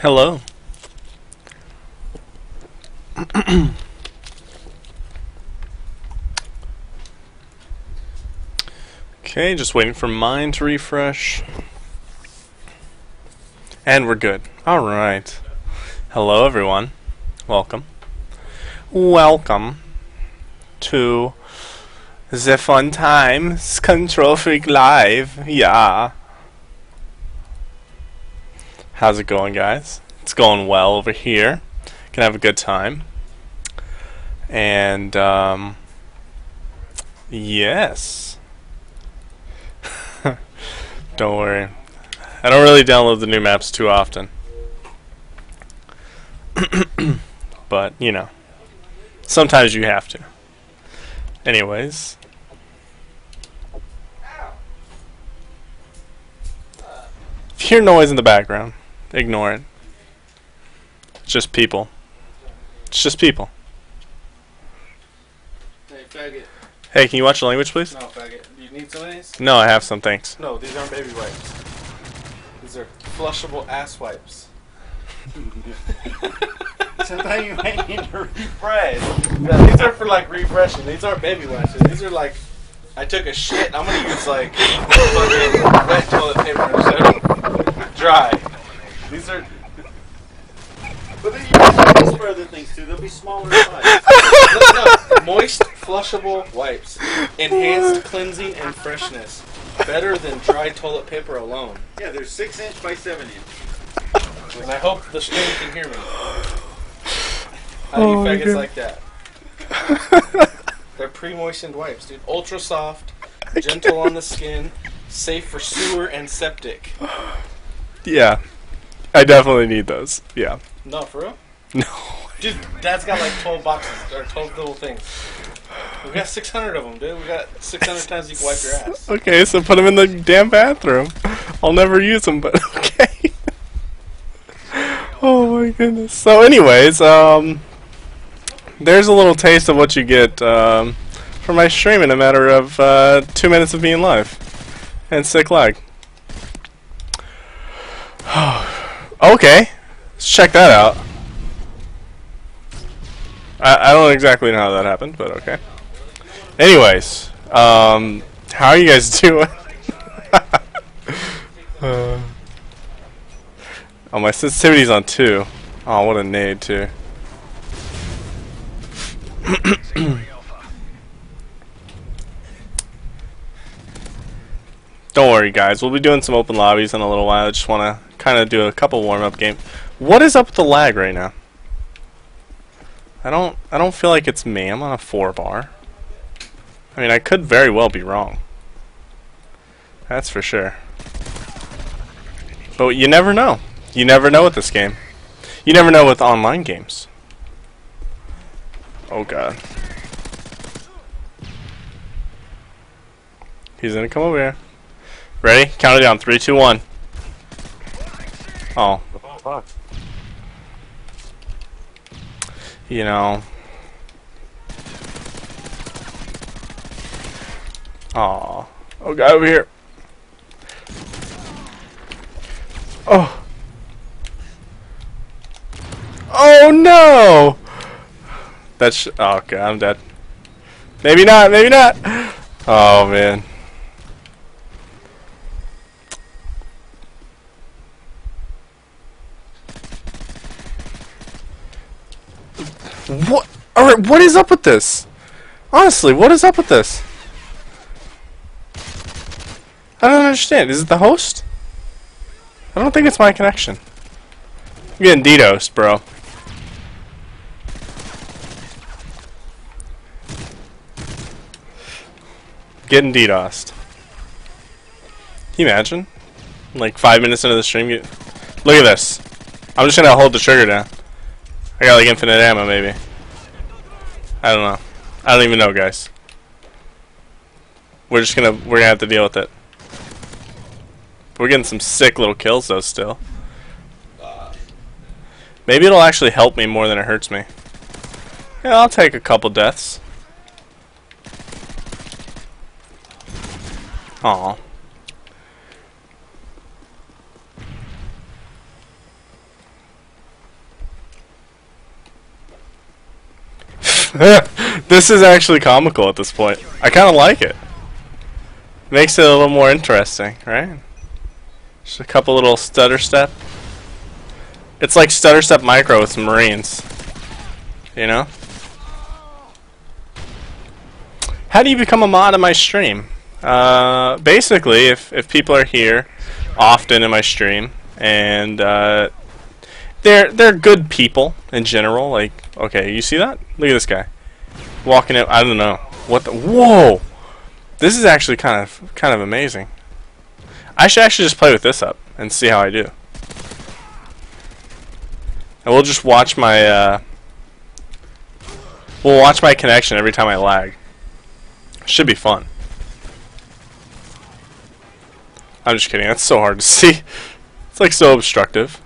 Hello. okay, just waiting for mine to refresh. And we're good. Alright. Hello, everyone. Welcome. Welcome to the Fun Times KontrolFreek Live. Yeah. How's it going, guys? It's going well over here. Gonna have a good time. And, um, yes. don't worry. I don't really download the new maps too often. but, you know, sometimes you have to. Anyways. If you hear noise in the background, ignore it. It's just people. It's just people. Hey, faggot. Hey, can you watch the language, please? No, faggot. Do you need some of these? No, I have some, thanks. No, these aren't baby wipes. These are flushable ass wipes. Sometimes you might need to refresh. Yeah, these are for like refreshing. These aren't baby wipes. These are like, I took a shit. I'm gonna use like fucking wet toilet paper instead of dry. These are. But then you can use for other things too. They'll be smaller size. no, no, moist, flushable wipes. Enhanced cleansing and freshness. Better than dry toilet paper alone. yeah, they're six inch by seven inch. And I hope the stream can hear me. How do you Oh my faggots God. like that? They're pre-moistened wipes, dude. Ultra soft, gentle on the skin, safe for sewer and septic. Yeah. I definitely need those. Yeah. No, for real? No. Dude, Dad's got like 12 boxes, or 12 little things. We got 600 of them, dude. We got 600 times you can wipe your ass. Okay, so put them in the damn bathroom. I'll never use them, but okay. oh my goodness. So, anyways, um, there's a little taste of what you get um, from my stream in a matter of uh, two minutes of being live and sick lag. okay, let's check that out. I, I don't exactly know how that happened, but okay. Anyways, um, how are you guys doing? uh, oh, my sensitivity's on two. Oh, what a nade too. Don't worry, guys. We'll be doing some open lobbies in a little while. I just want to kind of do a couple warm-up game. What is up with the lag right now? I don't. I don't feel like it's me. I'm on a four bar. I mean, I could very well be wrong. That's for sure. But you never know. You never know with this game. You never know with online games. Oh god. He's gonna come over here. Ready? Count it down. Three, two, one. Oh. fuck. You know. Aw. Oh god, over here. Oh. Oh no! That's. Oh, okay, I'm dead. Maybe not, maybe not! Oh man. What? Alright, what is up with this? Honestly, what is up with this? I don't understand. Is it the host? I don't think it's my connection. I'm getting DDoSed, bro. Getting DDoSed. Can you imagine? Like five minutes into the stream, look at this. I'm just gonna hold the trigger down. I got like infinite ammo, maybe. I don't know. I don't even know, guys. We're just gonna we're gonna have to deal with it. We're getting some sick little kills though still. Maybe it'll actually help me more than it hurts me. Yeah, I'll take a couple deaths. Aw. this is actually comical at this point. I kind of like it. Makes it a little more interesting, right? Just a couple little stutter step. It's like stutter step micro with some Marines. You know? How do you become a mod in my stream? Uh, basically, if, if people are here often in my stream and uh, they're they're good people in general. Like, okay, you see that? Look at this guy walking it. I don't know what the. Whoa! This is actually kind of kind of amazing. I should actually just play with this up and see how I do. And we'll just watch my. Uh, we'll watch my connection every time I lag. Should be fun. I'm just kidding. That's so hard to see. It's like so obstructive.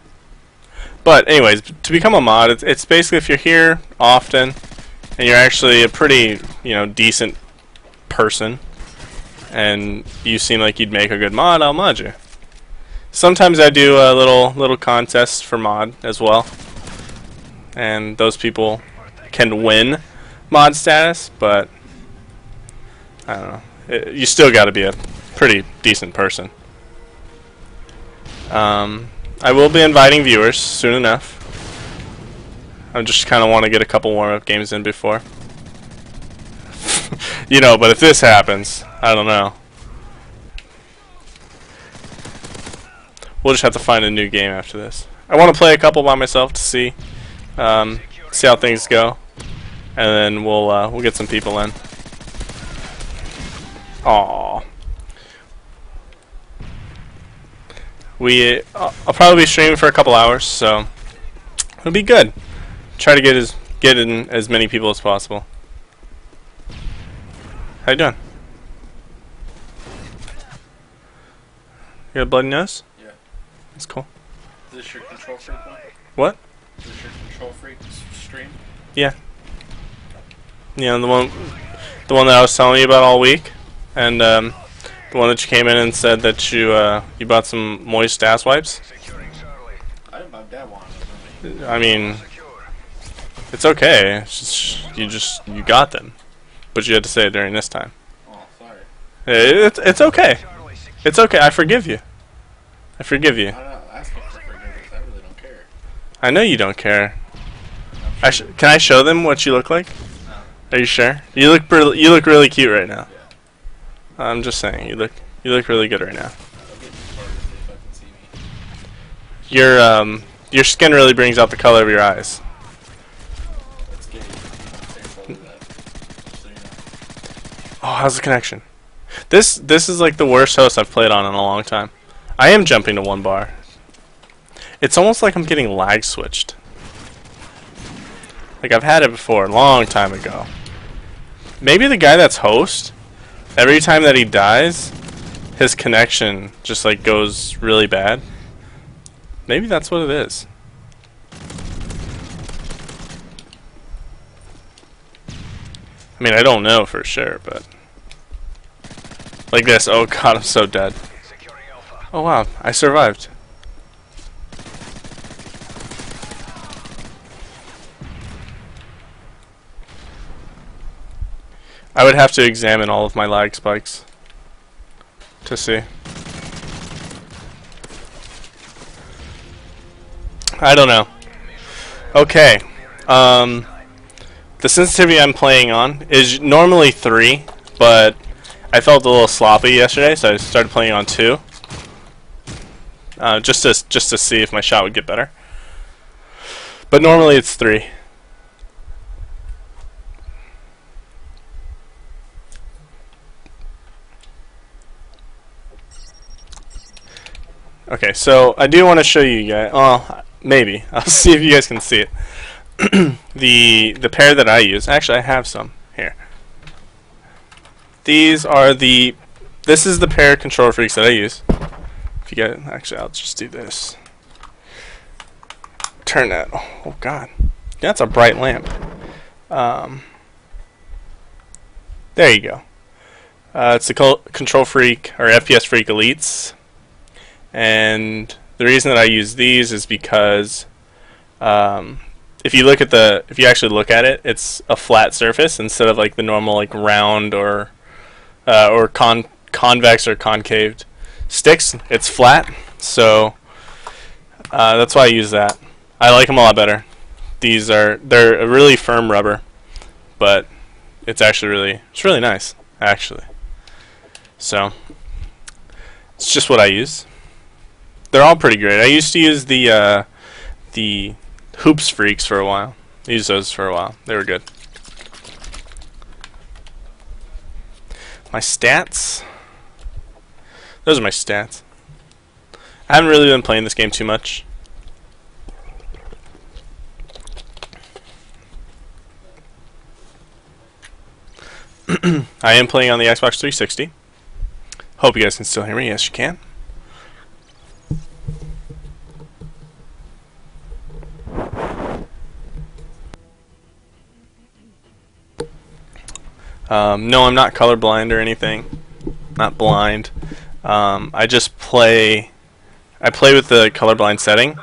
But anyways, to become a mod, it's, it's basically if you're here often and you're actually a pretty, you know, decent person and you seem like you'd make a good mod, I'll mod you. Sometimes I do a little little contest for mod as well. And those people can win mod status, but I don't know. It, you still got to be a pretty decent person. Um, I will be inviting viewers soon enough. I just kind of want to get a couple warm-up games in before. you know, but if this happens, I don't know. We'll just have to find a new game after this. I want to play a couple by myself to see, um, see how things go, and then we'll uh, we'll get some people in. Aww. We, uh, I'll probably be streaming for a couple hours, so it'll be good. Try to get as get in as many people as possible. How you doing? You got a bloody nose? Yeah. That's cool. Is this your KontrolFreek one? What? Is this your KontrolFreek stream? Yeah. Yeah, the one, the one that I was telling you about all week, and um, the one that you came in and said that you uh, you bought some moist ass wipes. I didn't buy that one. I mean, it's okay. It's just, you just you got them, but you had to say it during this time. Oh, sorry. It's it's okay. It's okay. I forgive you. I forgive you. I'm not asking for forgiveness. I really. I know you don't care. I can I show them what you look like? Are you sure? You look you look really cute right now. I'm just saying you look you look really good right now. Your um your skin really brings out the color of your eyes. Oh, how's the connection? This this is like the worst host I've played on in a long time. I am jumping to one bar. It's almost like I'm getting lag switched. Like I've had it before, a long time ago. Maybe the guy that's host, every time that he dies, his connection just like goes really bad. Maybe that's what it is. I mean, I don't know for sure, but like this. Oh god, I'm so dead. Oh wow, I survived. I would have to examine all of my lag spikes to see. I don't know. Okay. Um, the sensitivity I'm playing on is normally 3, but I felt a little sloppy yesterday, so I started playing on 2. Uh, just to just to see if my shot would get better. But normally it's 3. Okay, so I do want to show you guys. Oh, maybe I'll see if you guys can see it. the the pair that I use. Actually, I have some here. These are the. This is the pair of KontrolFreeks that I use. If you guys, actually, I'll just do this. Turn that. Oh God, that's a bright lamp. Um, there you go. Uh, it's the KontrolFreek or FPS Freek Elites, and the reason that I use these is because um, if you look at the if you actually look at it, it's a flat surface instead of like the normal like round or uh, or con convex or concaved sticks. It's flat, so uh, that's why I use that. I like them a lot better. These are they're a really firm rubber, but it's actually really it's really nice actually. So it's just what I use. They're all pretty great. I used to use the uh, the hoops freaks for a while. I used those for a while. They were good. My stats. Those are my stats. I haven't really been playing this game too much. I am playing on the Xbox 360. Hope you guys can still hear me. Yes, you can. Um, no, I'm not colorblind or anything. Not blind. Um, I just play. I play with the colorblind setting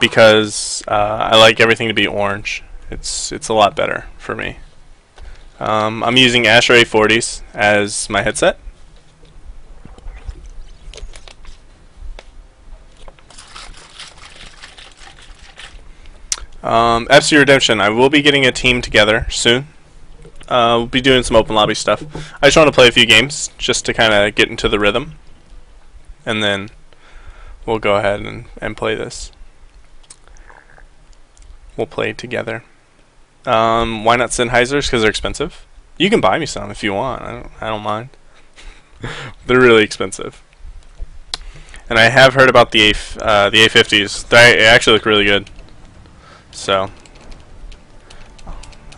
because uh, I like everything to be orange. It's it's a lot better for me. Um, I'm using Astro A40s as my headset. Um, FC Redemption, I will be getting a team together soon. Uh, we'll be doing some open lobby stuff. I just want to play a few games just to kind of get into the rhythm. And then we'll go ahead and, and play this. We'll play together. Um, why not Sennheisers? Because they're expensive. You can buy me some if you want. I don't, I don't mind. they're really expensive. And I have heard about the A, uh, the A50s. They actually look really good. So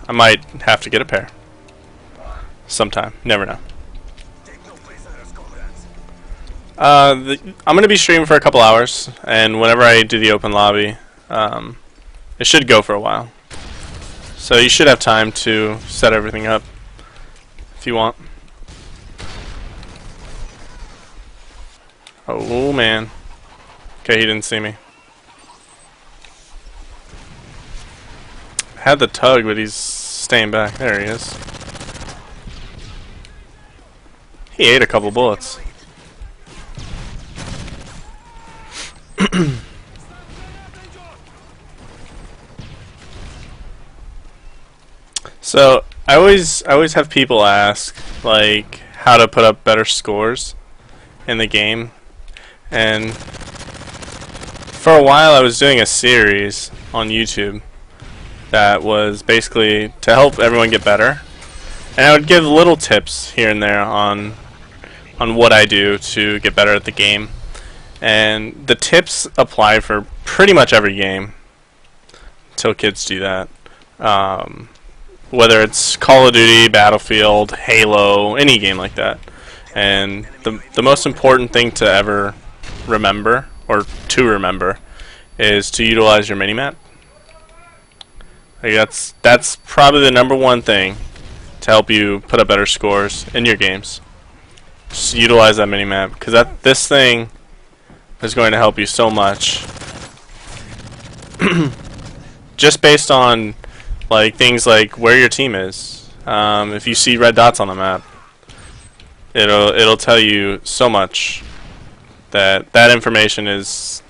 I might have to get a pair sometime. Never know. Uh, the, I'm gonna be streaming for a couple hours, and whenever I do the open lobby, um, it should go for a while. So you should have time to set everything up if you want. Oh man. Okay, he didn't see me. Had the tug, but he's staying back. There he is. He ate a couple bullets. so I always I always have people ask like how to put up better scores in the game and for a while I was doing a series on YouTube that was basically to help everyone get better and I would give little tips here and there on on what I do to get better at the game and the tips apply for pretty much every game until kids do that um, whether it's Call of Duty, Battlefield, Halo, any game like that. And the the most important thing to ever remember or to remember is to utilize your minimap. Like that's that's probably the number one thing to help you put up better scores in your games. Just utilize that minimap because that this thing is going to help you so much. Just based on like things like where your team is. Um, if you see red dots on the map, it'll it'll tell you so much that that information is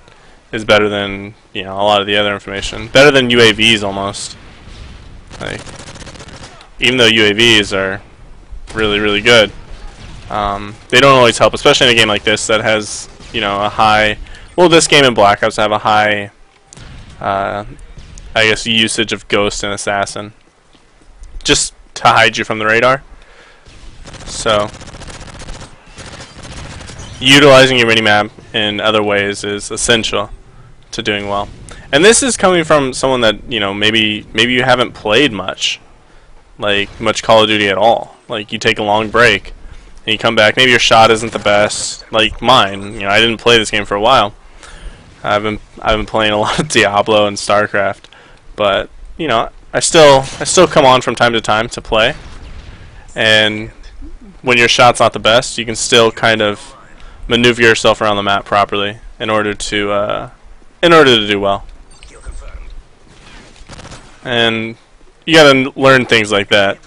is better than you know a lot of the other information. Better than UAVs almost. Like even though UAVs are really really good, um, they don't always help, especially in a game like this that has you know a high. Well, this game in Black Ops have a high uh, I guess, usage of Ghost and Assassin. Just to hide you from the radar. So, utilizing your minimap in other ways is essential to doing well. And this is coming from someone that, you know, maybe maybe you haven't played much. Like, much Call of Duty at all. Like, you take a long break, and you come back, maybe your shot isn't the best, like mine. You know, I didn't play this game for a while. I've been I've been playing a lot of Diablo and StarCraft. But you know, I still I still come on from time to time to play, and when your shot's not the best, you can still kind of maneuver yourself around the map properly in order to uh, in order to do well. and you gotta learn things like that,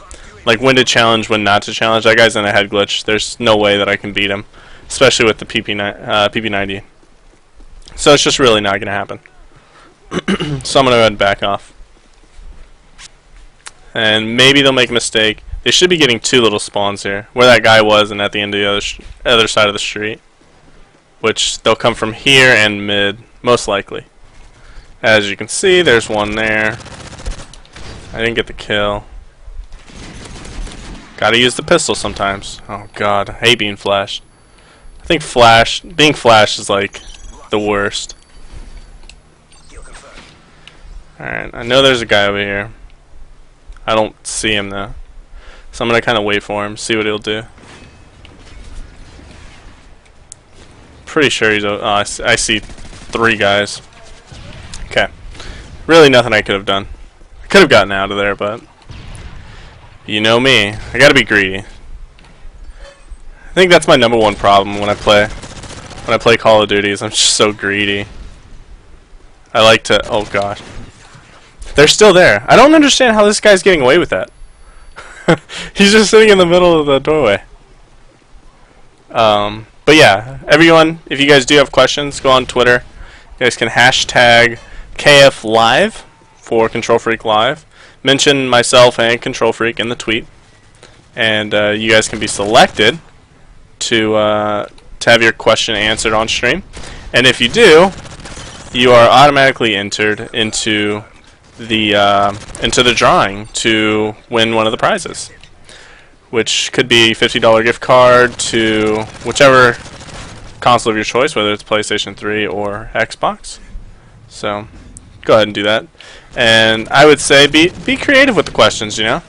like when to challenge, when not to challenge. That guy's in a head glitch. There's no way that I can beat him, especially with the PP uh, PP90. So it's just really not gonna happen. so I'm gonna go ahead and back off, and maybe they'll make a mistake. They should be getting two little spawns here, where that guy was, and at the end of the other other side of the street, which they'll come from here and mid, most likely. As you can see, there's one there. I didn't get the kill. Gotta use the pistol sometimes. Oh god, I hate being flashed. I think flash, being flashed is like the worst. Alright, I know there's a guy over here. I don't see him though. So I'm gonna kinda wait for him, see what he'll do. Pretty sure he's, oh, I see three guys. Okay. Really nothing I could have done. I could have gotten out of there, but you know me. I gotta be greedy. I think that's my number one problem when I play when I play Call of Duty is I'm just so greedy. I like to oh gosh. They're still there. I don't understand how this guy's getting away with that. He's just sitting in the middle of the doorway. Um, but yeah, everyone, if you guys do have questions, go on Twitter. You guys can hashtag KF Live for KontrolFreek Live. Mention myself and KontrolFreek in the tweet, and uh, you guys can be selected to uh, to have your question answered on stream. And if you do, you are automatically entered into the uh, into the drawing to win one of the prizes, which could be $50 gift card to whichever console of your choice, whether it's PlayStation 3 or Xbox. So go ahead and do that. And I would say be be creative with the questions, you know.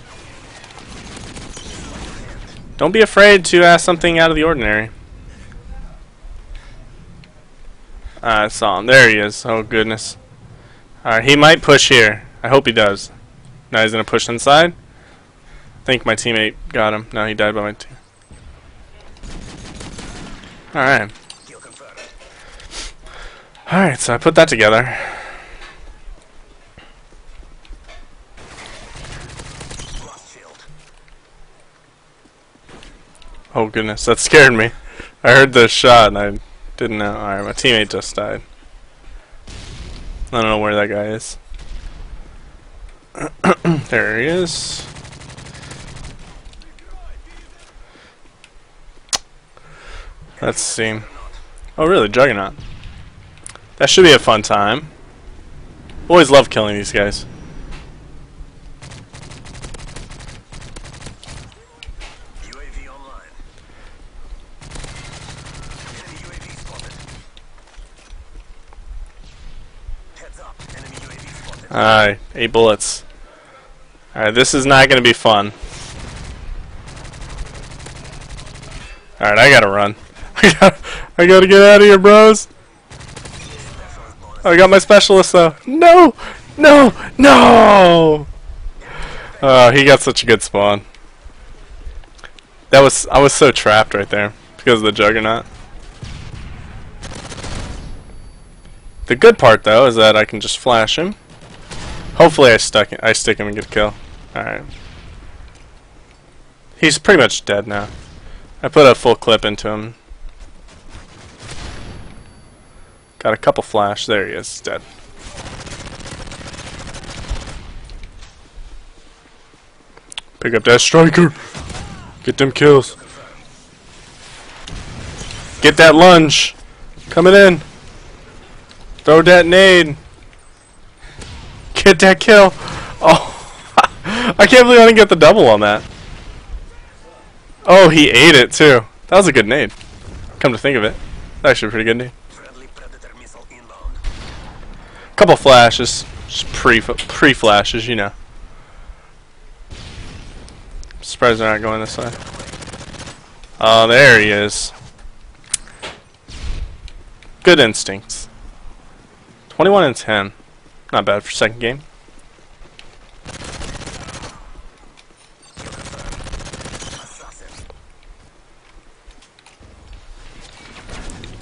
Don't be afraid to ask something out of the ordinary. Ah, I saw him. There he is. Oh goodness. Alright, he might push here. I hope he does. Now he's gonna push inside. I think my teammate got him. No, he died by my team. Alright. Alright, so I put that together. Oh goodness, that scared me. I heard the shot and I didn't know. Alright, my teammate just died. I don't know where that guy is. there he is. Let's see. Oh really, Juggernaut. That should be a fun time. Always love killing these guys. Alright, eight bullets. Alright, this is not to be fun. Alright, I gotta run. I gotta get out of here, bros. Oh, I got my specialist though. No! No! No! Oh, he got such a good spawn. That was I was so trapped right there because of the juggernaut. The good part though is that I can just flash him. Hopefully I stuck I stick him and get a kill. Alright. He's pretty much dead now. I put a full clip into him. Got a couple flash. There he is. Dead. Pick up that striker. Get them kills. Get that lunge. Coming in. Throw that nade. Get that kill. Oh. I can't believe I didn't get the double on that. Oh, he ate it too. That was a good nade. Come to think of it. That's actually a pretty good nade. Couple flashes, just pre pre flashes, you know. surprised they're not going this way. Oh, there he is. Good instincts. 21 and 10. Not bad for second game.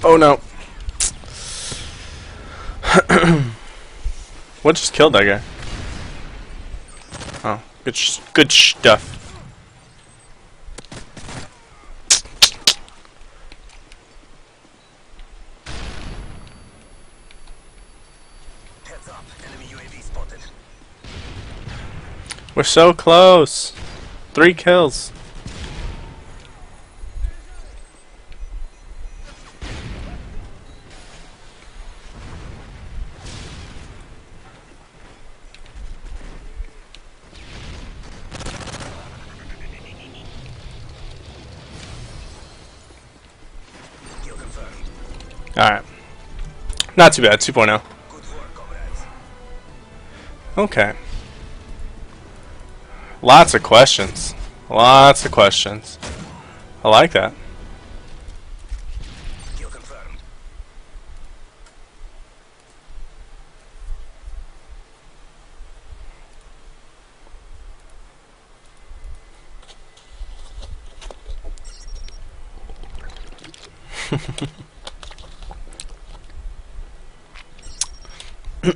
Oh no. What just killed that guy? Oh, good, sh good stuff. We're so close. Three kills. Alright. Not too bad, 2.0. Good work. Okay. Lots of questions. Lots of questions. I like that.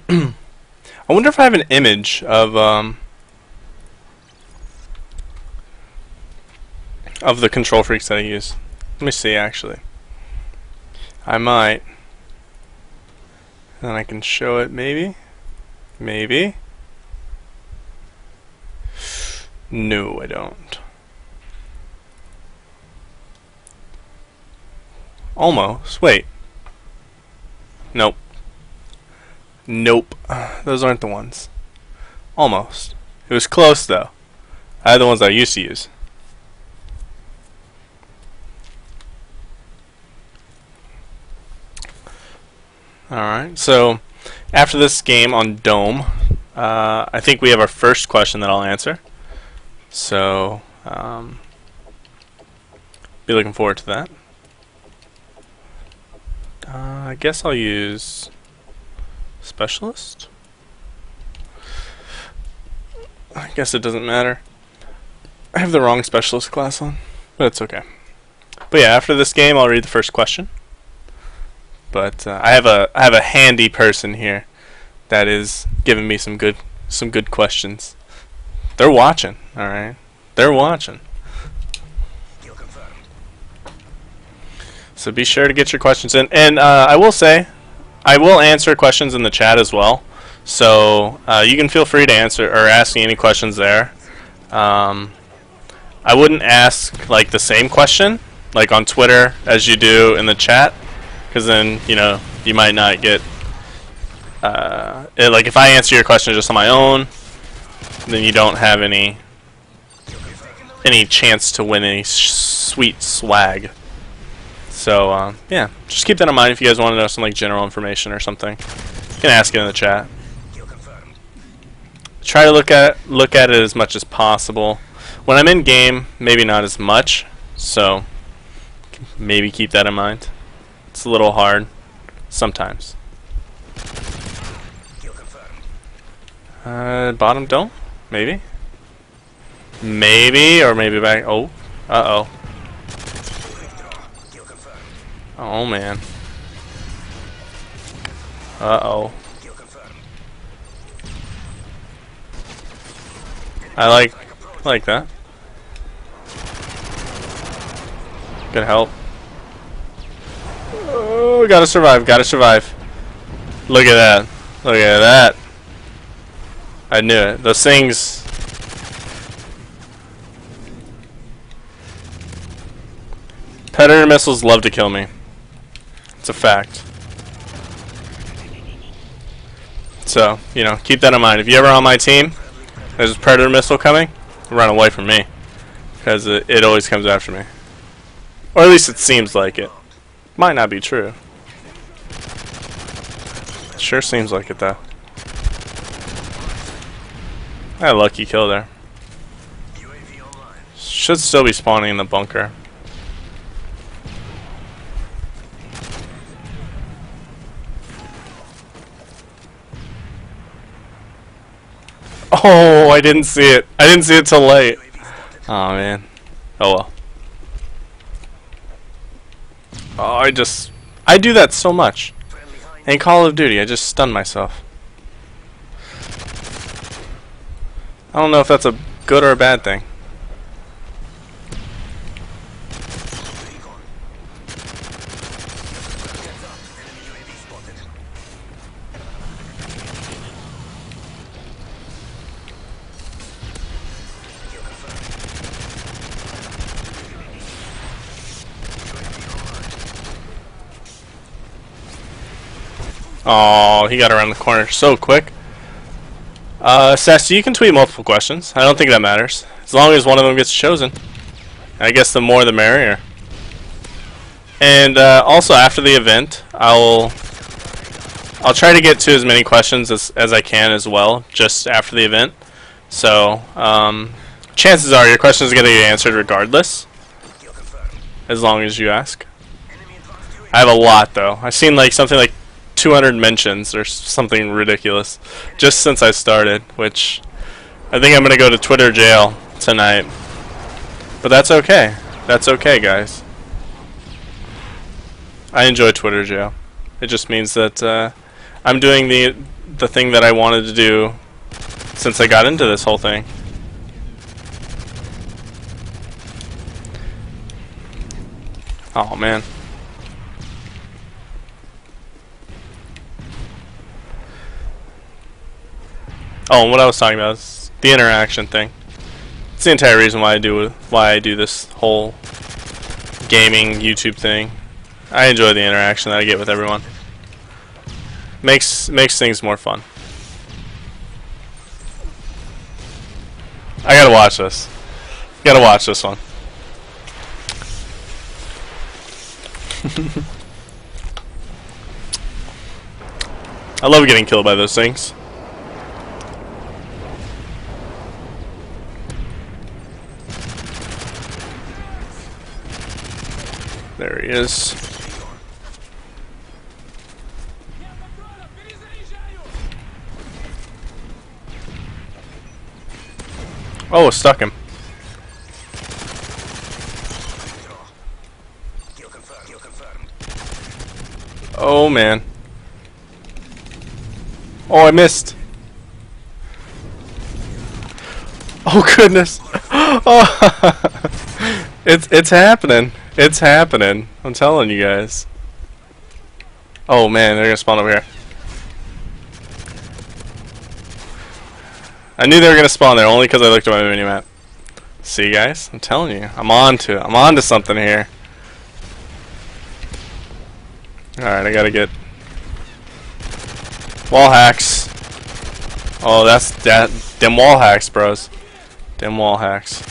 I wonder if I have an image of um of the KontrolFreeks that I use. Let me see actually. I might. Then I can show it maybe. Maybe. No, I don't. Almost. Wait. Nope. Nope. Those aren't the ones. Almost. It was close though. I had the ones I used to use. Alright, so after this game on Dome, uh, I think we have our first question that I'll answer. So, um, be looking forward to that. Uh, I guess I'll use specialist. I guess it doesn't matter. I have the wrong specialist class on, but it's okay. But yeah, after this game, I'll read the first question. But uh, I have a I have a handy person here that is giving me some good some good questions. They're watching, all right. They're watching. So be sure to get your questions in. And uh, I will say, I will answer questions in the chat as well. So uh, you can feel free to answer or ask me any questions there. Um, I wouldn't ask like the same question like on Twitter as you do in the chat, because then you know you might not get. Uh, it, like if I answer your question just on my own, then you don't have any any chance to win any sweet swag. So uh, yeah, just keep that in mind if you guys want to know some like general information or something. You can ask it in the chat. Try to look at look at it as much as possible. When I'm in game, maybe not as much. So maybe keep that in mind. It's a little hard sometimes. Uh, bottom dome, maybe. Maybe or maybe back. Oh, uh oh. Withdraw. Kill confirmed. Oh man. Uh oh. I like like that. Good help. Oh, gotta survive, gotta survive. Look at that. Look at that. I knew it. Those things. Predator missiles love to kill me. It's a fact. So, you know, keep that in mind. If you're ever on my team, there's a predator missile coming, run away from me. Because it, it always comes after me. Or at least it seems like it. Might not be true. Sure seems like it though. A lucky kill there. Should still be spawning in the bunker. Oh, I didn't see it. I didn't see it till late. Oh man. Oh well. Oh, I just I do that so much. In Call of Duty, I just stun myself. I don't know if that's a good or a bad thing. Oh, he got around the corner so quick. Uh, Sassy, you can tweet multiple questions. I don't think that matters. As long as one of them gets chosen. I guess the more the merrier. And uh, also after the event, I'll I'll try to get to as many questions as, as I can as well, just after the event. So, um, chances are your question is going to get answered regardless, as long as you ask. I have a lot though. I've seen like something like 200 mentions or something ridiculous just since I started, which I think I'm gonna go to Twitter jail tonight. But that's okay. That's okay, guys. I enjoy Twitter jail. It just means that uh, I'm doing the the thing that I wanted to do since I got into this whole thing. Oh man. Oh, what I was talking about is the interaction thing. It's the entire reason why I do why I do this whole gaming YouTube thing. I enjoy the interaction that I get with everyone. Makes makes things more fun. I gotta watch this. Gotta watch this one. I love getting killed by those things. There he is. Oh, stuck him. Oh man. Oh, I missed. Oh goodness. Oh, it's it's happening. It's happening. I'm telling you guys. Oh man, they're gonna spawn over here. I knew they were gonna spawn there only because I looked at my minimap. See, guys, I'm telling you, I'm on to it. I'm on to something here. Alright, I gotta get wall hacks. Oh, that's that them wall hacks, bros. Dim wall hacks.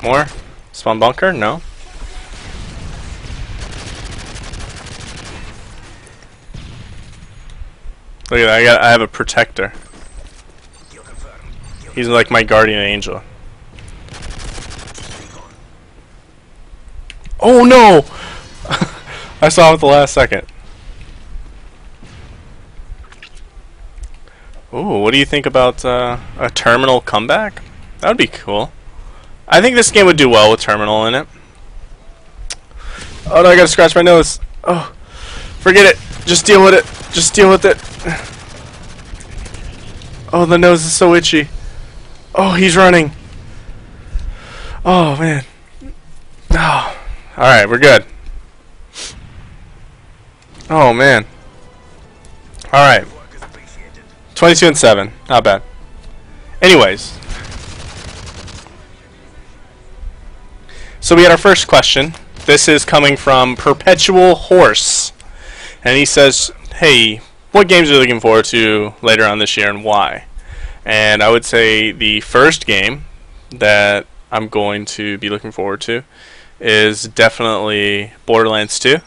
More? Spawn bunker? No. Look at that, I got I have a protector. He's like my guardian angel. Oh no! I saw him at the last second. Ooh, what do you think about uh, a terminal comeback? That would be cool. I think this game would do well with terminal in it. Oh no, I gotta scratch my nose. Oh, forget it. Just deal with it. Just deal with it. Oh, the nose is so itchy. Oh, he's running. Oh man. Oh. Alright, we're good. Oh man. Alright. Work is appreciated. 22 and 7. Not bad. Anyways. So we had our first question. This is coming from Perpetual Horse. And he says, Hey, what games are you looking forward to later on this year and why? And I would say the first game that I'm going to be looking forward to is definitely Borderlands 2.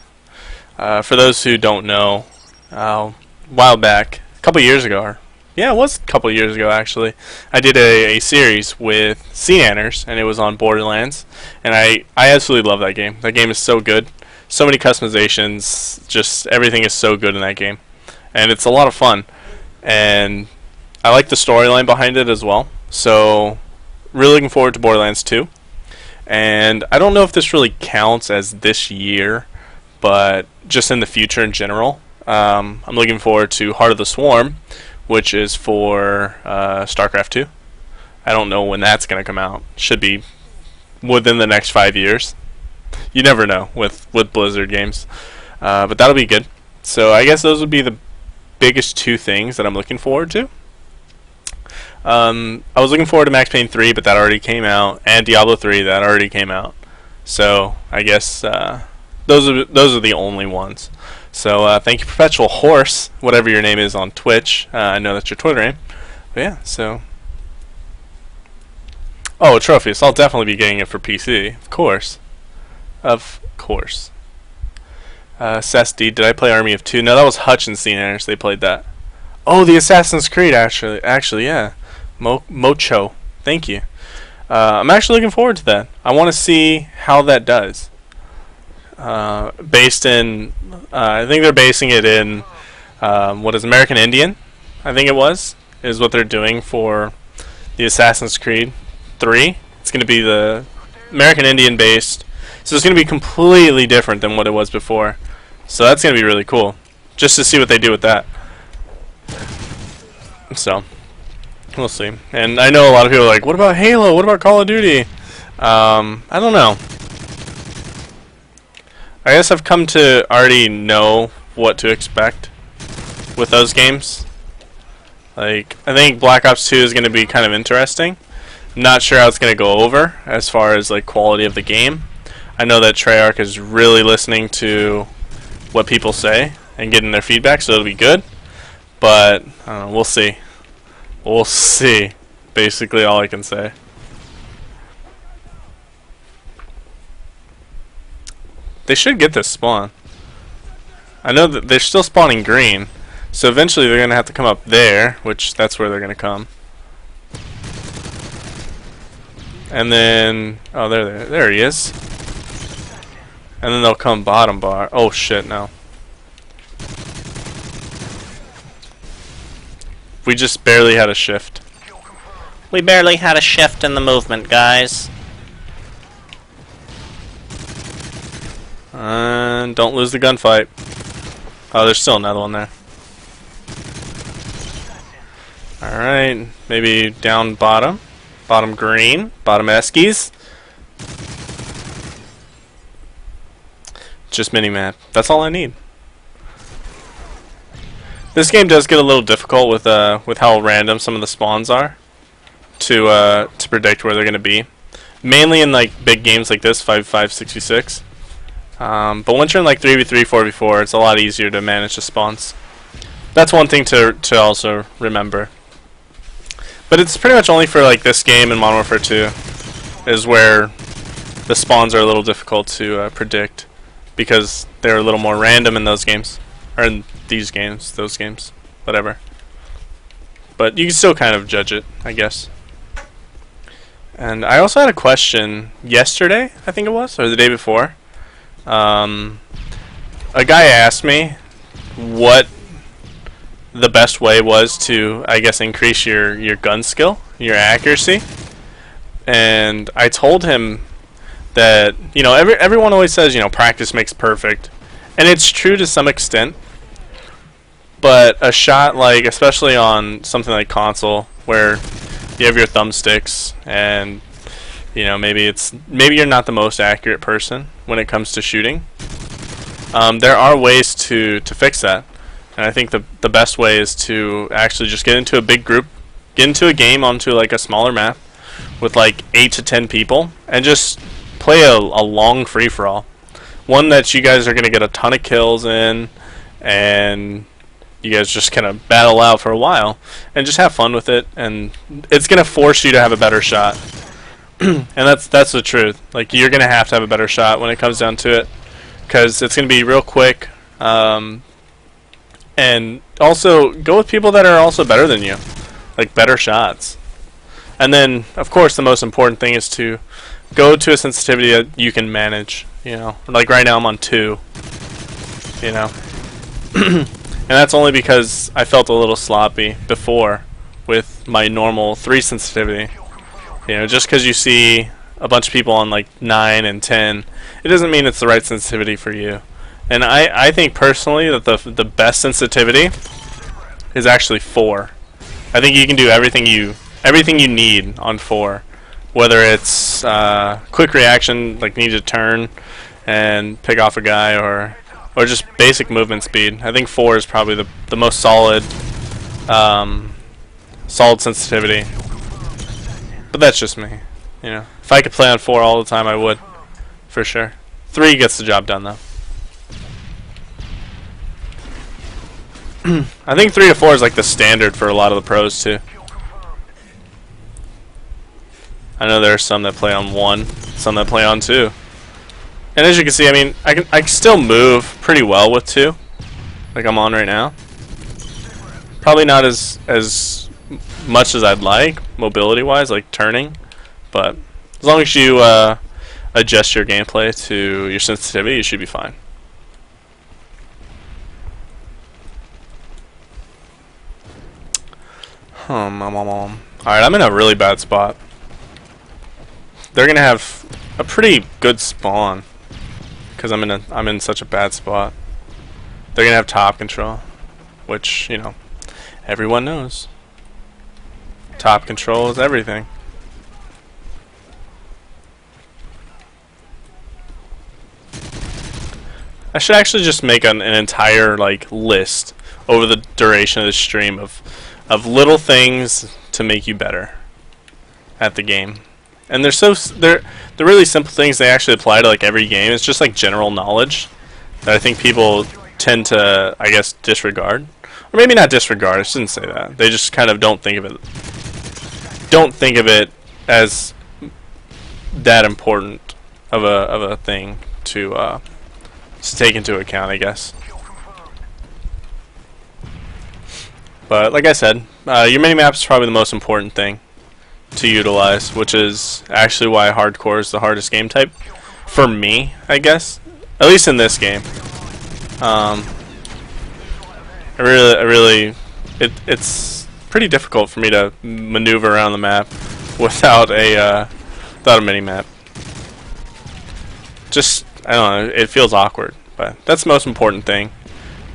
Uh, for those who don't know, uh, a while back, a couple years ago, or yeah, it was a couple years ago actually, I did a, a series with Sea Anners, and it was on Borderlands, and I, I absolutely love that game. That game is so good. So many customizations, just everything is so good in that game. And it's a lot of fun. And I like the storyline behind it as well. So, really looking forward to Borderlands 2. And I don't know if this really counts as this year, but just in the future in general. Um, I'm looking forward to Heart of the Swarm, which is for uh, StarCraft 2. I don't know when that's going to come out. Should be within the next five years. You never know with with Blizzard games, uh, but that'll be good. So I guess those would be the biggest two things that I'm looking forward to. Um, I was looking forward to Max Payne 3, but that already came out, and Diablo 3 that already came out. So I guess uh, those are those are the only ones. So uh, thank you, Perpetual Horse, whatever your name is on Twitch. Uh, I know that's your Twitter name. But yeah, so. Oh, Trophies. I'll definitely be getting it for PC, of course. Of course. Uh, did I play Army of Two? No, that was Hutchinson Actually, They played that. Oh, the Assassin's Creed, actually. Actually, yeah. Mo- Mocho. Thank you. Uh, I'm actually looking forward to that. I want to see how that does. Uh, based in, uh, I think they're basing it in, um, what is American Indian? I think it was, is what they're doing for the Assassin's Creed 3. It's going to be the American Indian based, so it's going to be completely different than what it was before. So that's going to be really cool, just to see what they do with that. So, we'll see. And I know a lot of people are like, what about Halo? What about Call of Duty? Um, I don't know. I guess I've come to already know what to expect with those games. Like, I think Black Ops 2 is going to be kind of interesting. I'm not sure how it's going to go over as far as like quality of the game. I know that Treyarch is really listening to what people say and getting their feedback, so it'll be good. But know, we'll see. We'll see. Basically, all I can say. They should get this spawn. I know that they're still spawning green, so eventually they're gonna have to come up there, which that's where they're gonna come. And then, oh, there, there, there he is. And then they'll come bottom bar. Oh shit, no. We just barely had a shift. We barely had a shift in the movement, guys. And don't lose the gunfight. Oh, there's still another one there. Alright, maybe down bottom. Bottom green. Bottom eskies. Just mini-map. That's all I need. This game does get a little difficult with uh with how random some of the spawns are to uh to predict where they're gonna be. Mainly in like big games like this, 5 5 66. Um, but once you're in like 3v3, 4v4, it's a lot easier to manage the spawns. That's one thing to to also remember. But it's pretty much only for like this game and Modern Warfare 2 is where the spawns are a little difficult to uh, predict because they're a little more random in those games or in these games, those games, whatever. But you can still kind of judge it, I guess. And I also had a question yesterday, I think it was, or the day before. Um, a guy asked me what the best way was to, I guess, increase your, your gun skill, your accuracy. And I told him that, you know, every, everyone always says, you know, practice makes perfect. And it's true to some extent. But a shot like, especially on something like console, where you have your thumbsticks and you know maybe it's maybe you're not the most accurate person when it comes to shooting. Um, there are ways to to fix that, and I think the the best way is to actually just get into a big group, get into a game onto like a smaller map with like eight to ten people, and just play a, a long free for all. One that you guys are gonna get a ton of kills in, and you guys just kind of battle out for a while and just have fun with it and it's going to force you to have a better shot. And that's that's the truth. Like you're going to have to have a better shot when it comes down to it because it's going to be real quick um, and also go with people that are also better than you like better shots. And then of course the most important thing is to go to a sensitivity that you can manage you know like right now I'm on 2 you know And that's only because I felt a little sloppy before with my normal 3 sensitivity. You know, just because you see a bunch of people on like 9 and 10, it doesn't mean it's the right sensitivity for you. And I, I think personally that the, the best sensitivity is actually 4. I think you can do everything you everything you need on four, whether it's uh, quick reaction, like need to turn and pick off a guy, or or just basic movement speed. I think four is probably the the most solid, um, solid sensitivity. But that's just me, you know. If I could play on four all the time, I would, for sure. Three gets the job done though. I think three to four is like the standard for a lot of the pros too. I know there are some that play on one, some that play on two. And as you can see, I mean, I can I can still move pretty well with two, like I'm on right now. Probably not as as much as I'd like, mobility-wise, like turning, but as long as you uh, adjust your gameplay to your sensitivity, you should be fine. Um, um, um, um. Alright, I'm in a really bad spot. They're gonna have a pretty good spawn. Cause I'm in a I'm in such a bad spot. They're gonna have top control. Which, you know, everyone knows. Top control is everything. I should actually just make an, an entire like list over the duration of the stream of of little things to make you better at the game. And they're so they're they're really simple things. They actually apply to like every game. It's just like general knowledge that I think people tend to, I guess, disregard, or maybe not disregard. I shouldn't say that. They just kind of don't think of it. Don't think of it as that important of a of a thing to uh, to take into account, I guess. But like I said, uh, your minimap is probably the most important thing to utilize, which is actually why hardcore is the hardest game type for me, I guess. At least in this game. Um, I really, I really, it, it's pretty difficult for me to maneuver around the map without a, uh, without a mini map. Just, I don't know, it feels awkward, but that's the most important thing.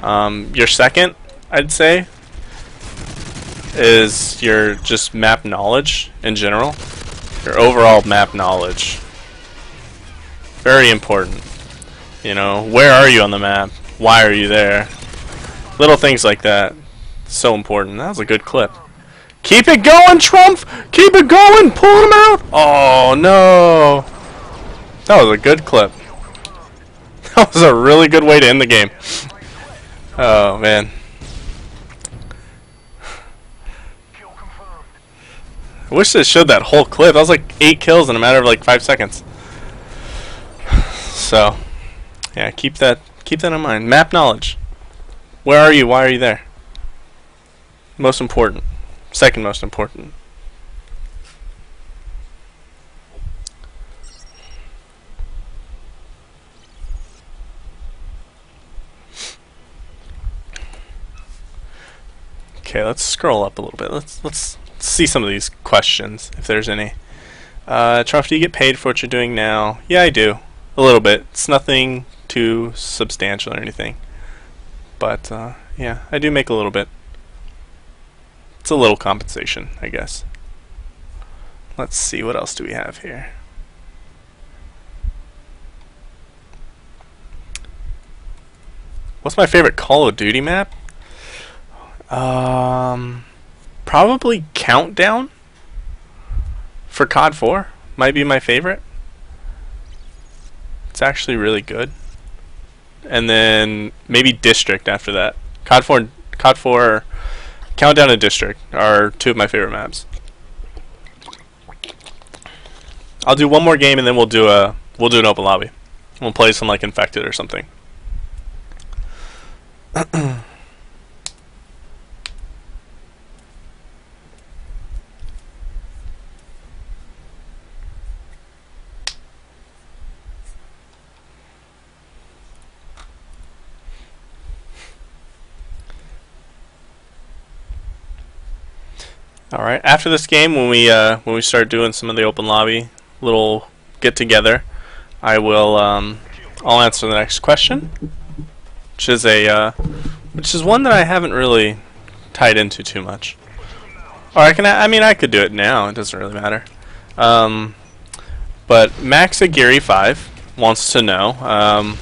Um, your second, I'd say, is your just map knowledge in general. Your overall map knowledge. Very important. You know, where are you on the map? Why are you there? Little things like that. So important. That was a good clip. Keep it going, Trump! Keep it going! Pull him out! Oh, no! That was a good clip. That was a really good way to end the game. Oh, man. Wish they showed that whole clip. That was like eight kills in a matter of like five seconds. So, yeah, keep that keep that in mind. Map knowledge. Where are you? Why are you there? Most important. Second most important. Okay, let's scroll up a little bit. Let's let's see some of these questions, if there's any. Uh, Trump, do you get paid for what you're doing now? Yeah, I do. A little bit. It's nothing too substantial or anything. But, uh, yeah, I do make a little bit. It's a little compensation, I guess. Let's see, what else do we have here? What's my favorite Call of Duty map? Um probably Countdown for COD 4 might be my favorite. It's actually really good. And then maybe District after that. COD 4, COD 4, Countdown and District are two of my favorite maps. I'll do one more game and then we'll do a we'll do an open lobby. We'll play some like Infected or something. All right. After this game, when we uh, when we start doing some of the open lobby little get together, I will um, I'll answer the next question, which is a uh, which is one that I haven't really tied into too much. Or I can. I mean, I could do it now. It doesn't really matter. Um, but Max Aguirre five wants to know. Um,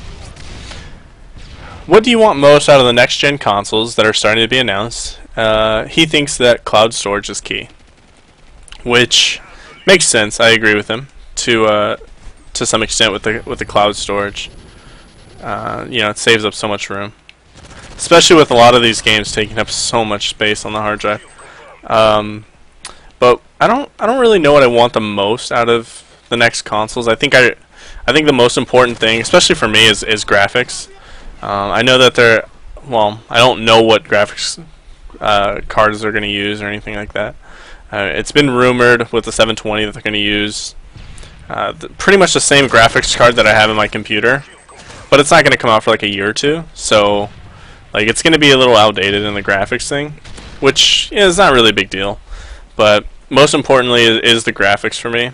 what do you want most out of the next gen consoles that are starting to be announced? Uh, he thinks that cloud storage is key, which makes sense. I agree with him to uh, to some extent with the with the cloud storage. Uh, you know, it saves up so much room, especially with a lot of these games taking up so much space on the hard drive. Um, but I don't I don't really know what I want the most out of the next consoles. I think I I think the most important thing, especially for me, is is graphics. Um, I know that they're well. I don't know what graphics uh, cards they're going to use or anything like that. Uh, it's been rumored with the 720 that they're going to use uh, pretty much the same graphics card that I have in my computer, but it's not going to come out for like a year or two. So, like, it's going to be a little outdated in the graphics thing, which yeah, is not really a big deal. But most importantly is, is the graphics for me.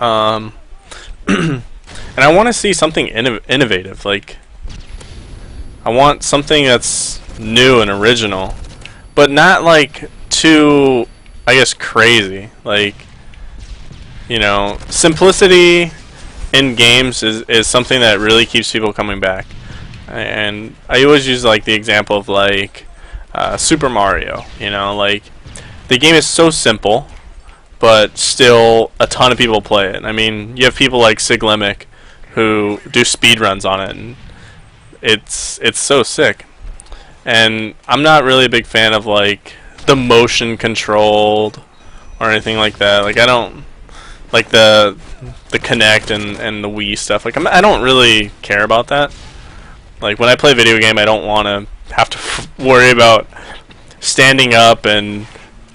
Um, and I want to see something inno- innovative, like I want something that's new and original, but not like too, I guess, crazy. Like, you know, simplicity in games is, is something that really keeps people coming back. And I always use like the example of like uh, Super Mario. You know, like the game is so simple, but still a ton of people play it. I mean, you have people like Siglemic who do speed runs on it and it's it's so sick. And I'm not really a big fan of like the motion controlled or anything like that. Like I don't like the the Kinect and and the Wii stuff. Like I'm, I don't really care about that. Like when I play video game, I don't want to have to worry about standing up and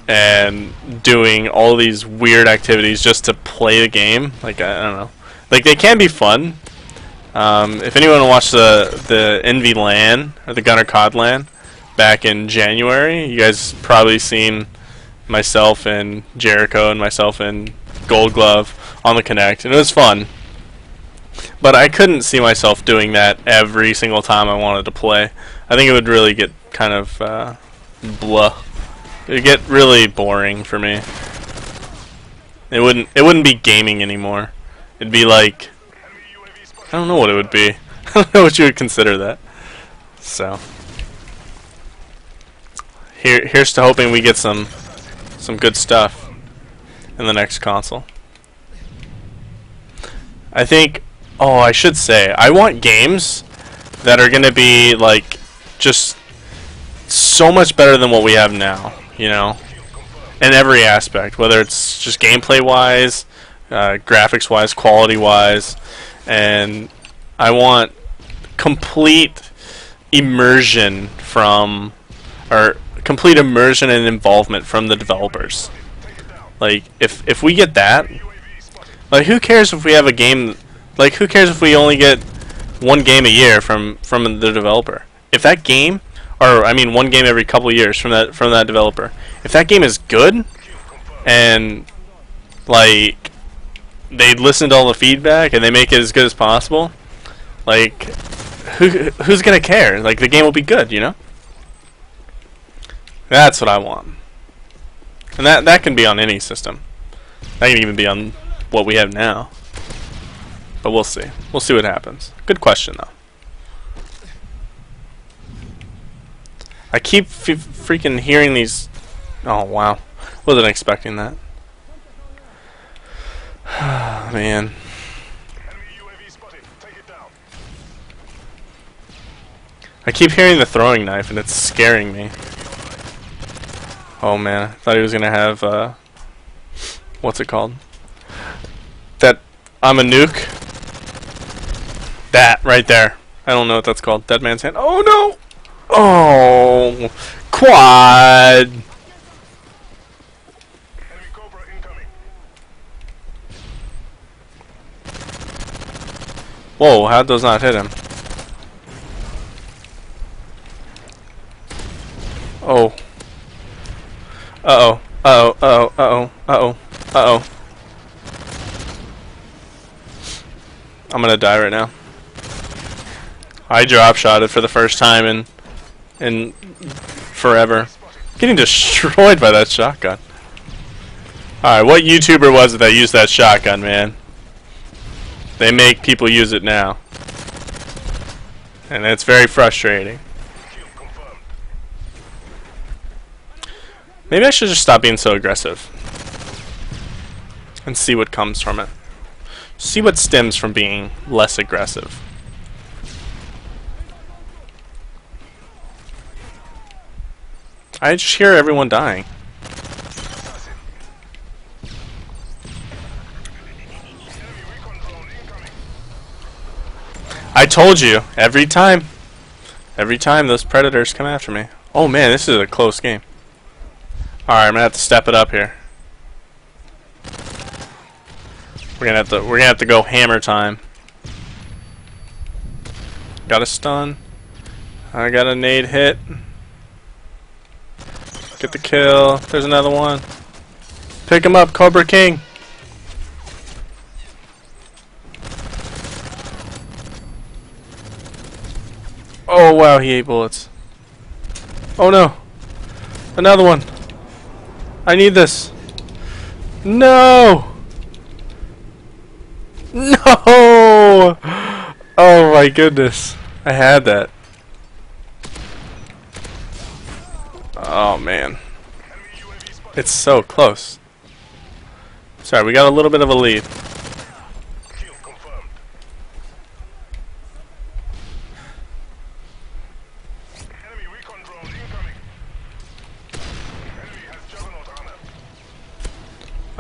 and doing all these weird activities just to play the game. Like I, I don't know. Like they can be fun, um, if anyone watched the the Envy LAN or the Gunner COD LAN back in January, you guys probably seen myself and Jericho and myself and Gold Glove on the Kinect, and it was fun. But I couldn't see myself doing that every single time I wanted to play. I think it would really get kind of uh, blah. It would get really boring for me. It wouldn't. It wouldn't be gaming anymore. It'd be like I don't know what it would be. I don't know what you would consider that. So here, here's to hoping we get some some good stuff in the next console. I think. Oh, I should say I want games that are going to be like just so much better than what we have now. You know, in every aspect, whether it's just gameplay wise, uh, graphics wise, quality wise and I want complete immersion from, or complete immersion and involvement from the developers. Like, if if we get that, like, who cares if we have a game? Like, who cares if we only get one game a year from from the developer? If that game, or I mean, one game every couple years from that from that developer, if that game is good, and like they listen to all the feedback and they make it as good as possible, like who who's gonna care? Like the game will be good, you know. That's what I want, and that that can be on any system. That can even be on what we have now. But we'll see. We'll see what happens. Good question though. I keep freaking hearing these. Oh wow, wasn't expecting that. Man. I keep hearing the throwing knife and it's scaring me. Oh man, I thought he was gonna have, uh, what's it called? That, I'm a nuke. That, right there. I don't know what that's called. Dead man's hand. Oh no! Oh, quad! Whoa, how'd those not hit him? Oh. Uh-oh. Uh-oh. Uh-oh. Uh-oh. Uh-oh. Uh-oh. I'm gonna die right now. I drop shot it for the first time in in forever. Getting destroyed by that shotgun. Alright, what YouTuber was it that used that shotgun, man? They make people use it now. And it's very frustrating. Maybe I should just stop being so aggressive. And see what comes from it. See what stems from being less aggressive. I just hear everyone dying. I told you, every time. Every time those predators come after me. Oh man, this is a close game. Alright, I'm gonna have to step it up here. We're gonna have to we're gonna have to go hammer time. Got a stun. I got a nade hit. Get the kill. There's another one. Pick him up, Cobra King. Oh wow, he ate bullets. Oh no. Another one. I need this. No! No! Oh my goodness. I had that. Oh man. It's so close. Sorry, we got a little bit of a lead.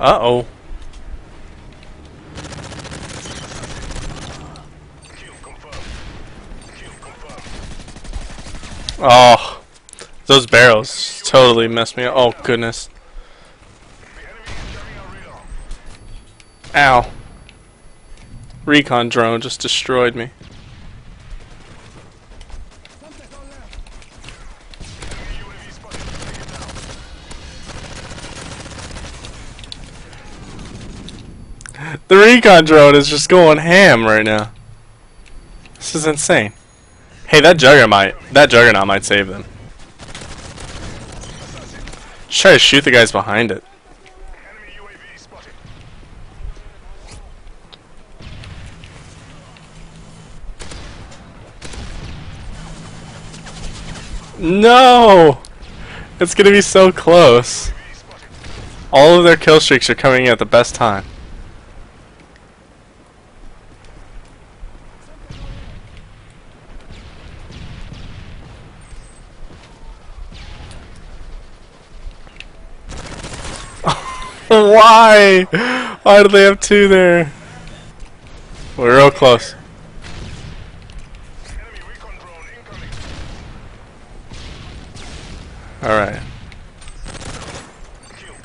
Uh-oh. Oh, those barrels totally messed me up. Oh, goodness. Ow. Recon drone just destroyed me. The recon drone is just going ham right now. This is insane. Hey, that juggernaut might that juggernaut might save them. Just try to shoot the guys behind it. No! It's gonna be so close. All of their kill streaks are coming at the best time. Why? Why do they have two there? We're real close. Alright.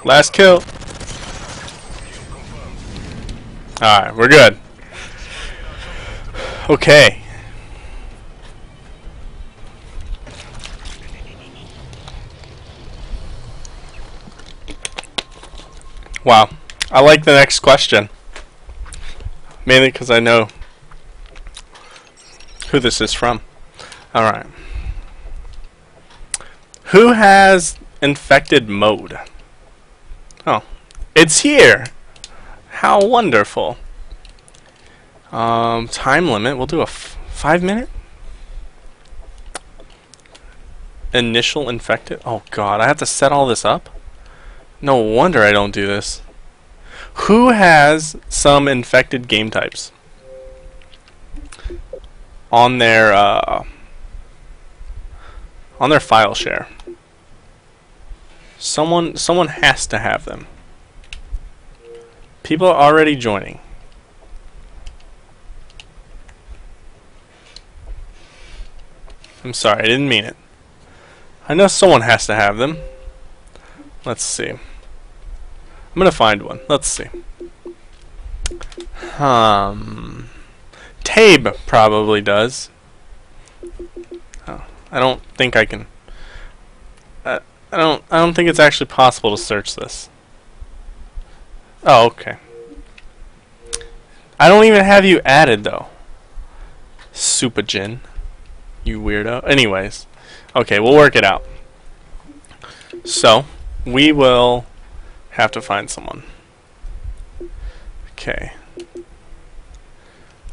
Last kill. Alright, we're good. Okay. Wow. I like the next question. Mainly because I know who this is from. Alright. Who has infected mode? Oh. It's here! How wonderful. Um, time limit. We'll do a five minute? Initial infected? Oh god, I have to set all this up? No wonder I don't do this. Who has some infected game types on their uh, on their file share? Someone someone has to have them. People are already joining. I'm sorry, I didn't mean it. I know someone has to have them. Let's see. I'm gonna find one. Let's see. Um, Tabe probably does. Oh, I don't think I can. Uh, I don't. I don't think it's actually possible to search this. Oh, okay. I don't even have you added though. Supajin. You weirdo. Anyways. Okay, we'll work it out. So, we will have to find someone. Okay.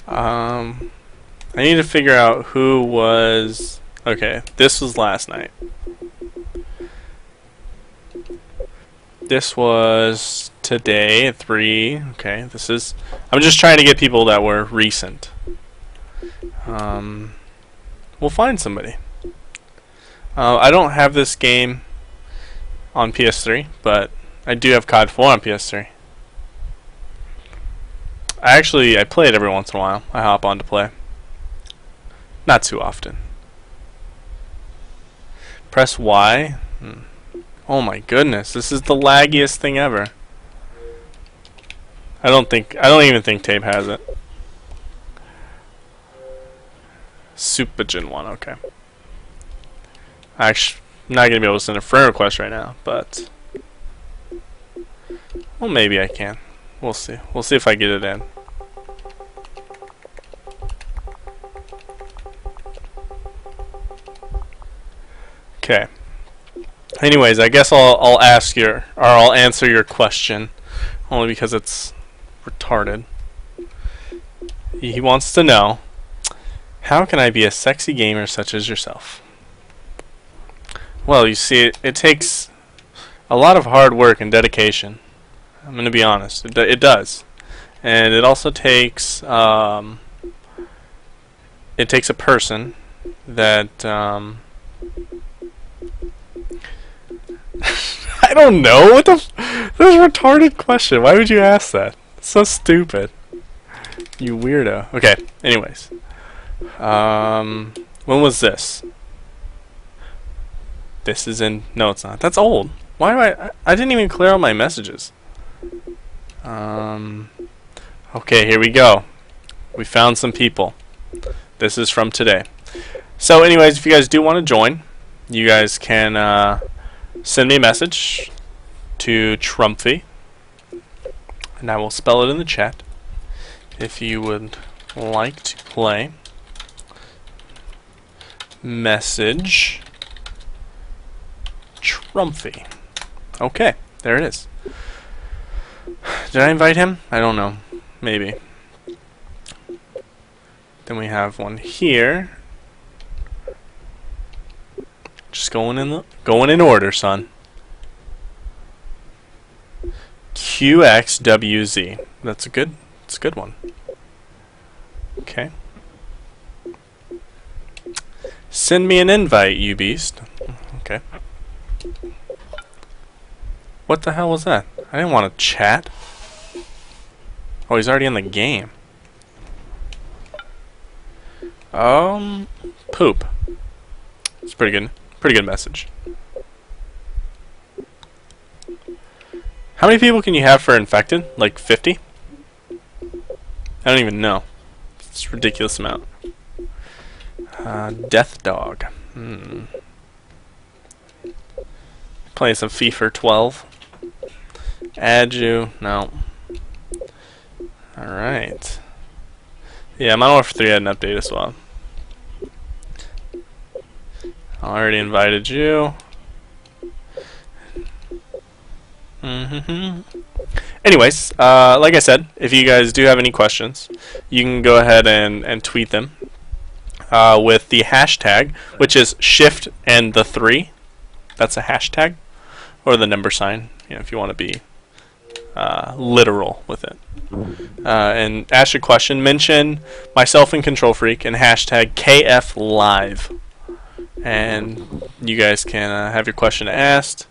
Um, I need to figure out who was. Okay, this was last night. This was today at 3. Okay, this is. I'm just trying to get people that were recent. Um, we'll find somebody. Uh, I don't have this game on PS3, but I do have COD 4 on PS3. I actually I play it every once in a while. I hop on to play. Not too often. Press Y. Hmm. Oh my goodness, this is the laggiest thing ever. I don't think I don't even think Tape has it. Supergen one, okay. Actually, not gonna be able to send a friend request right now, but well, maybe I can. We'll see. We'll see if I get it in. Okay. Anyways, I guess I'll I'll ask your or I'll answer your question only because it's retarded. He wants to know how can I be a sexy gamer such as yourself? Well, you see, it, it takes a lot of hard work and dedication. I'm going to be honest. It, it does. And it also takes, um, it takes a person that, um, I don't know. What the? A retarded question. Why would you ask that? It's so stupid. You weirdo. Okay. Anyways, um, when was this? This is in. No, it's not. That's old. Why do I? I- didn't even clear all my messages. Um. Okay, here we go. We found some people. This is from today. So, anyways, if you guys do want to join, you guys can uh, send me a message to Trumpfy, and I will spell it in the chat. If you would like to play, message Trumpfy. Okay, there it is. Did I invite him? I don't know. Maybe. Then we have one here. Just going in the going in order, son. QXWZ. That's a good that's a good one. Okay. Send me an invite, you beast. What the hell was that? I didn't want to chat. Oh, he's already in the game. Um, poop. It's pretty good. Pretty good message. How many people can you have for infected? Like 50? I don't even know. It's ridiculous amount. Uh, Death Dog. Hmm. Playing some FIFA 12. Add you. No. Alright. Yeah, Modern Warfare 3 had an update as well. I already invited you. hmm Anyways, uh, like I said, if you guys do have any questions, you can go ahead and, and tweet them uh, with the hashtag, which is shift and the three. That's a hashtag, or the number sign. You know, if you want to be uh, literal with it. Uh, and ask your question. Mention myself and KontrolFreek and hashtag KF Live, and you guys can uh, have your question asked,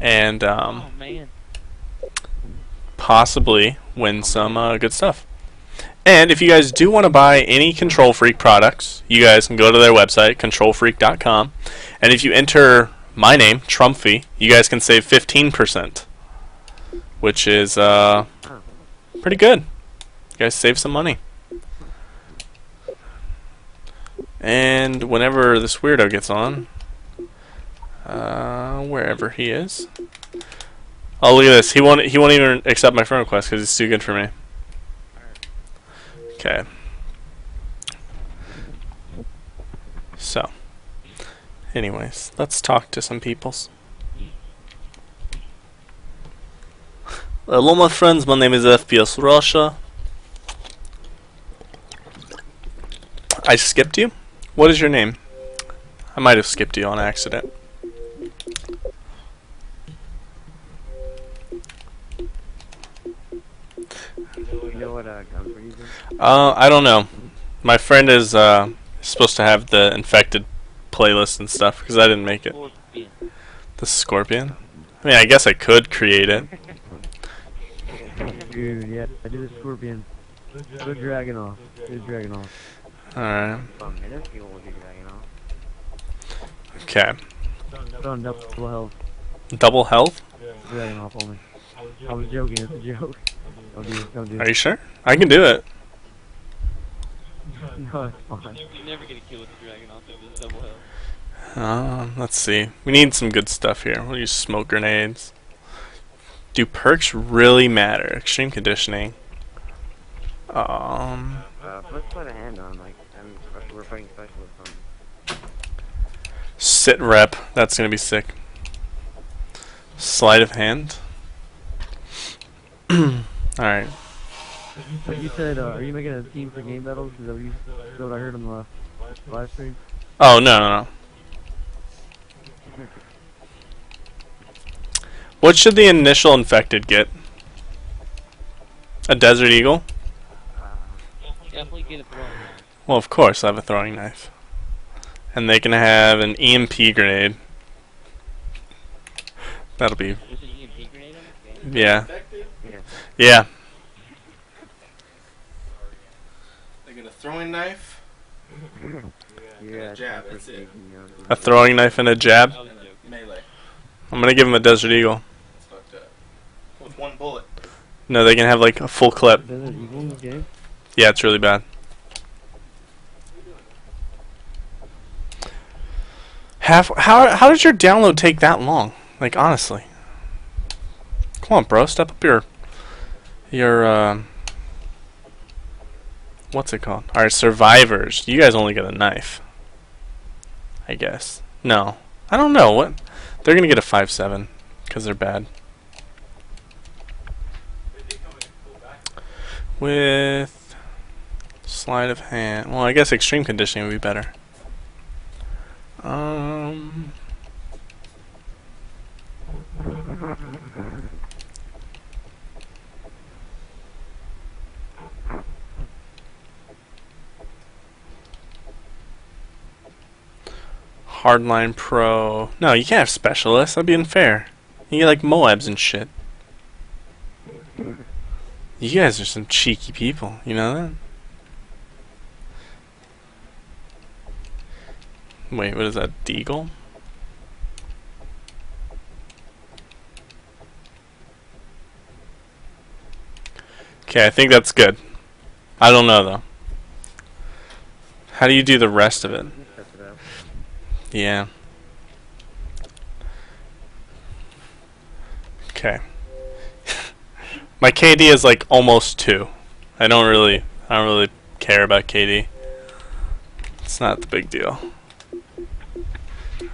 and um, Oh man. possibly win some uh, good stuff. And if you guys do want to buy any KontrolFreek products, you guys can go to their website, kontrolfreek.com. And if you enter my name, Trumpfy, you guys can save 15%, which is uh, pretty good. You guys save some money. And whenever this weirdo gets on, uh, wherever he is, Oh, look at this. He won't. He won't even accept my friend request because he's too good for me. Okay. So, Anyways, let's talk to some peoples. Hello my friends, my name is FPS Russia. I skipped you? What is your name? I might have skipped you on accident. Uh, I don't know. My friend is uh, supposed to have the infected playlist and stuff because I didn't make it. The scorpion. I mean, I guess I could create it. Dude, yeah, I did the scorpion. Good Dragunov. Good Dragunov. All right. And then people will do dragon off. Okay. Put on double health. Double health. Dragunov only. I was joking, it's a joke. Don't do it, don't do Are you sure? I can do it. No, it's fine. You never get a kill with the Dragunov of this double health. Uh, let's see. We need some good stuff here. We'll use smoke grenades. Do perks really matter? Extreme conditioning. Um, Uh, let's put a hand on, like, I'm, we're fighting specialists on. sit rep. That's gonna be sick. Sleight of hand. All right. But you said, uh, are you making a team for game battles? Is that what, you, is that what I heard on the live stream? Oh no no no. What should the initial infected get? A desert eagle? Definitely get a throwing knife. Well, of course, I have a throwing knife. And they can have an EMP grenade. That'll be, There's an EMP grenade yeah. Yeah. They get a throwing knife. Yeah, jab, that's it. A throwing knife and a jab. Melee. I'm gonna give them a desert eagle. It's fucked up. With one bullet. No, they can have like a full clip. Is it equal in this game? Yeah, it's really bad. Half how how did your download take that long? Like honestly. Come on, bro, step up your your um what's it called? Alright, survivors. You guys only get a knife. I guess. No. I don't know. What they're gonna get a five seven because they're bad. With sleight of hand. Well, I guess extreme conditioning would be better. Um. Hardline Pro. No, you can't have specialists. That'd be unfair. You get like MOABs and shit. You guys are some cheeky people, you know that? Wait, what is that? Deagle? Okay, I think that's good. I don't know though. How do you do the rest of it? Yeah. Okay. My KD is like almost two. I don't really, I don't really care about KD. It's not the big deal.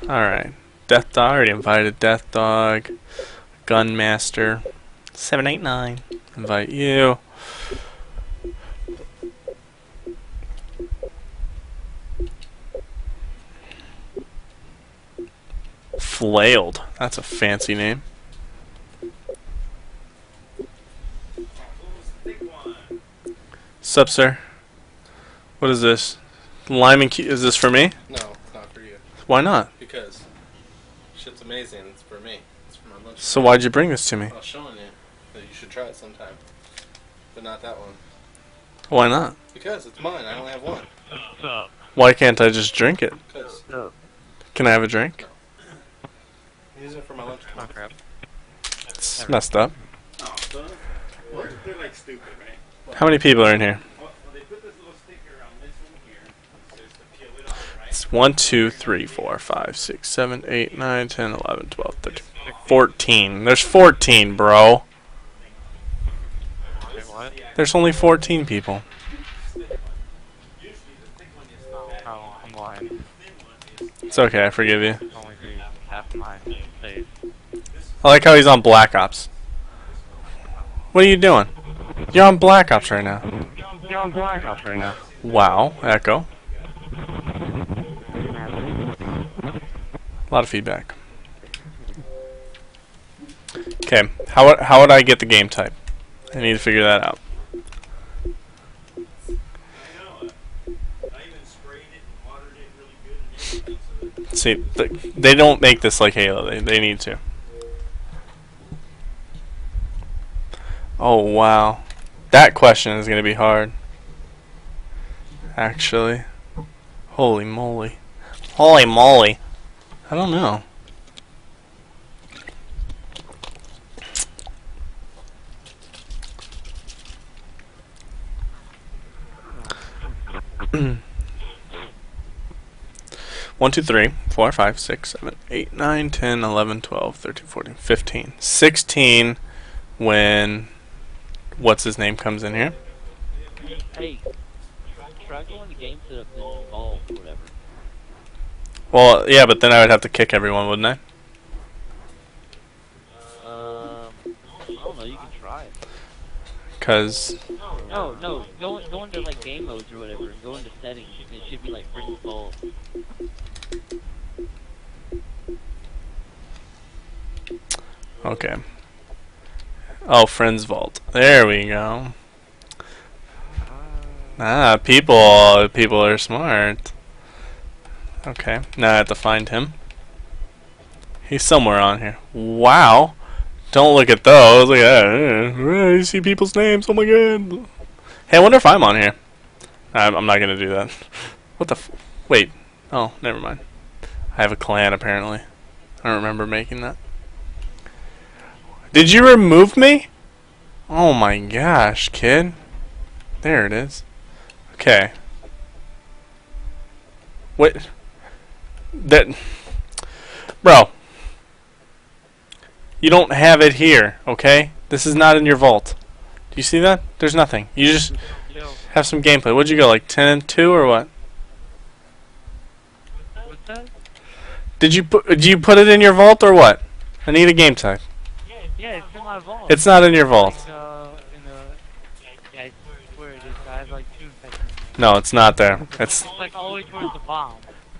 All right, Death Dog. I already invited Death Dog, Gunmaster, seven eight nine. Invite you. Flailed. That's a fancy name. Sup, sir? What is this? Lime and key. Is this for me? No, it's not for you. Why not? Because shit's amazing. It's for me. It's for my lunch. So why'd you bring this to me? I was showing you that you should try it sometime, but not that one Why not? because it's mine. I only have one. Why can't I just drink it? Because Oh, Can I have a drink? I'm using it for my lunch. Oh crap. It's messed up. Oh, son. What? They're like stupid, right? How many people are in here? It's 1, 2, 3, 4, 5, 6, 7, 8, 9, 10, 11, 12, 13, 14. There's 14, bro. There's only 14 people. Oh, I'm lying. It's okay, I forgive you. I like how he's on Black Ops. What are you doing? You're on Black Ops right now. You're on Black Ops right now. Wow, Echo. A lot of feedback. Okay, how would- how would I get the game type? I need to figure that out. I know. I even sprayed it and watered it really good and everything. So See, they don't make this like Halo. They they need to. Oh wow, that question is gonna be hard. Actually, holy moly, holy moly, I don't know. One, two, three, four, five, six, seven, eight, nine, ten, eleven, twelve, thirteen, fourteen, fifteen, sixteen. When what's his name comes in here? Hey, try, going to game setup then evolve whatever. Well, yeah, but then I would have to kick everyone, wouldn't I? Um, I don't know. You can try it. Cause No, no. Go go into like game modes or whatever, and go into settings. It should be like bring evolve. okay. Oh, friends vault. There we go. Ah, people, people are smart. Okay, now I have to find him. He's somewhere on here. Wow. Don't look at those. Look at that. You see people's names. Oh my god. Hey, I wonder if I'm on here. I'm, I'm not gonna do that. What the? F Wait. Oh, never mind. I have a clan apparently. I don't remember making that. Did you remove me? Oh my gosh, kid. There it is. Okay. What? That. Bro. You don't have it here, okay? This is not in your vault. Do you see that? There's nothing. You just have some gameplay. What'd you go, like 10 and 2 or what? Did you put did you put it in your vault or what? I need a game type. Yeah, yeah, it's in my vault. It's not in your vault. Like, uh, in the, yeah, I it is. I have like two infections. No, it's not there. It's It's like all the way towards the bomb.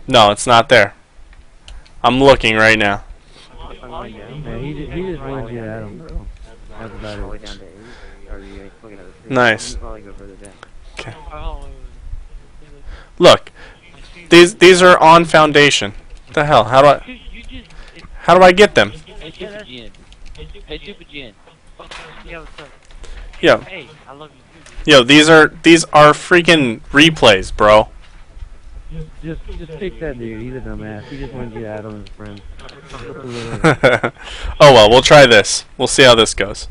no, it's not there. I'm looking right now. Oh, you Yeah, he just, he just wanted you to add him. That's about it. down to eight, or are you looking at the Nice. You probably go further down. Oh, Look, these these are on foundation. What the hell? How do I you, you just, it, how do I get them? Hey, Super Jin. Hey, Super Jin. Yeah, what's up? Yo, Hey, I love you too. yo, these are these are freaking replays, bro. Just, just pick that dude. He's a dumbass. He just wanted you to add him as a friend. oh well, we'll try this. We'll see how this goes.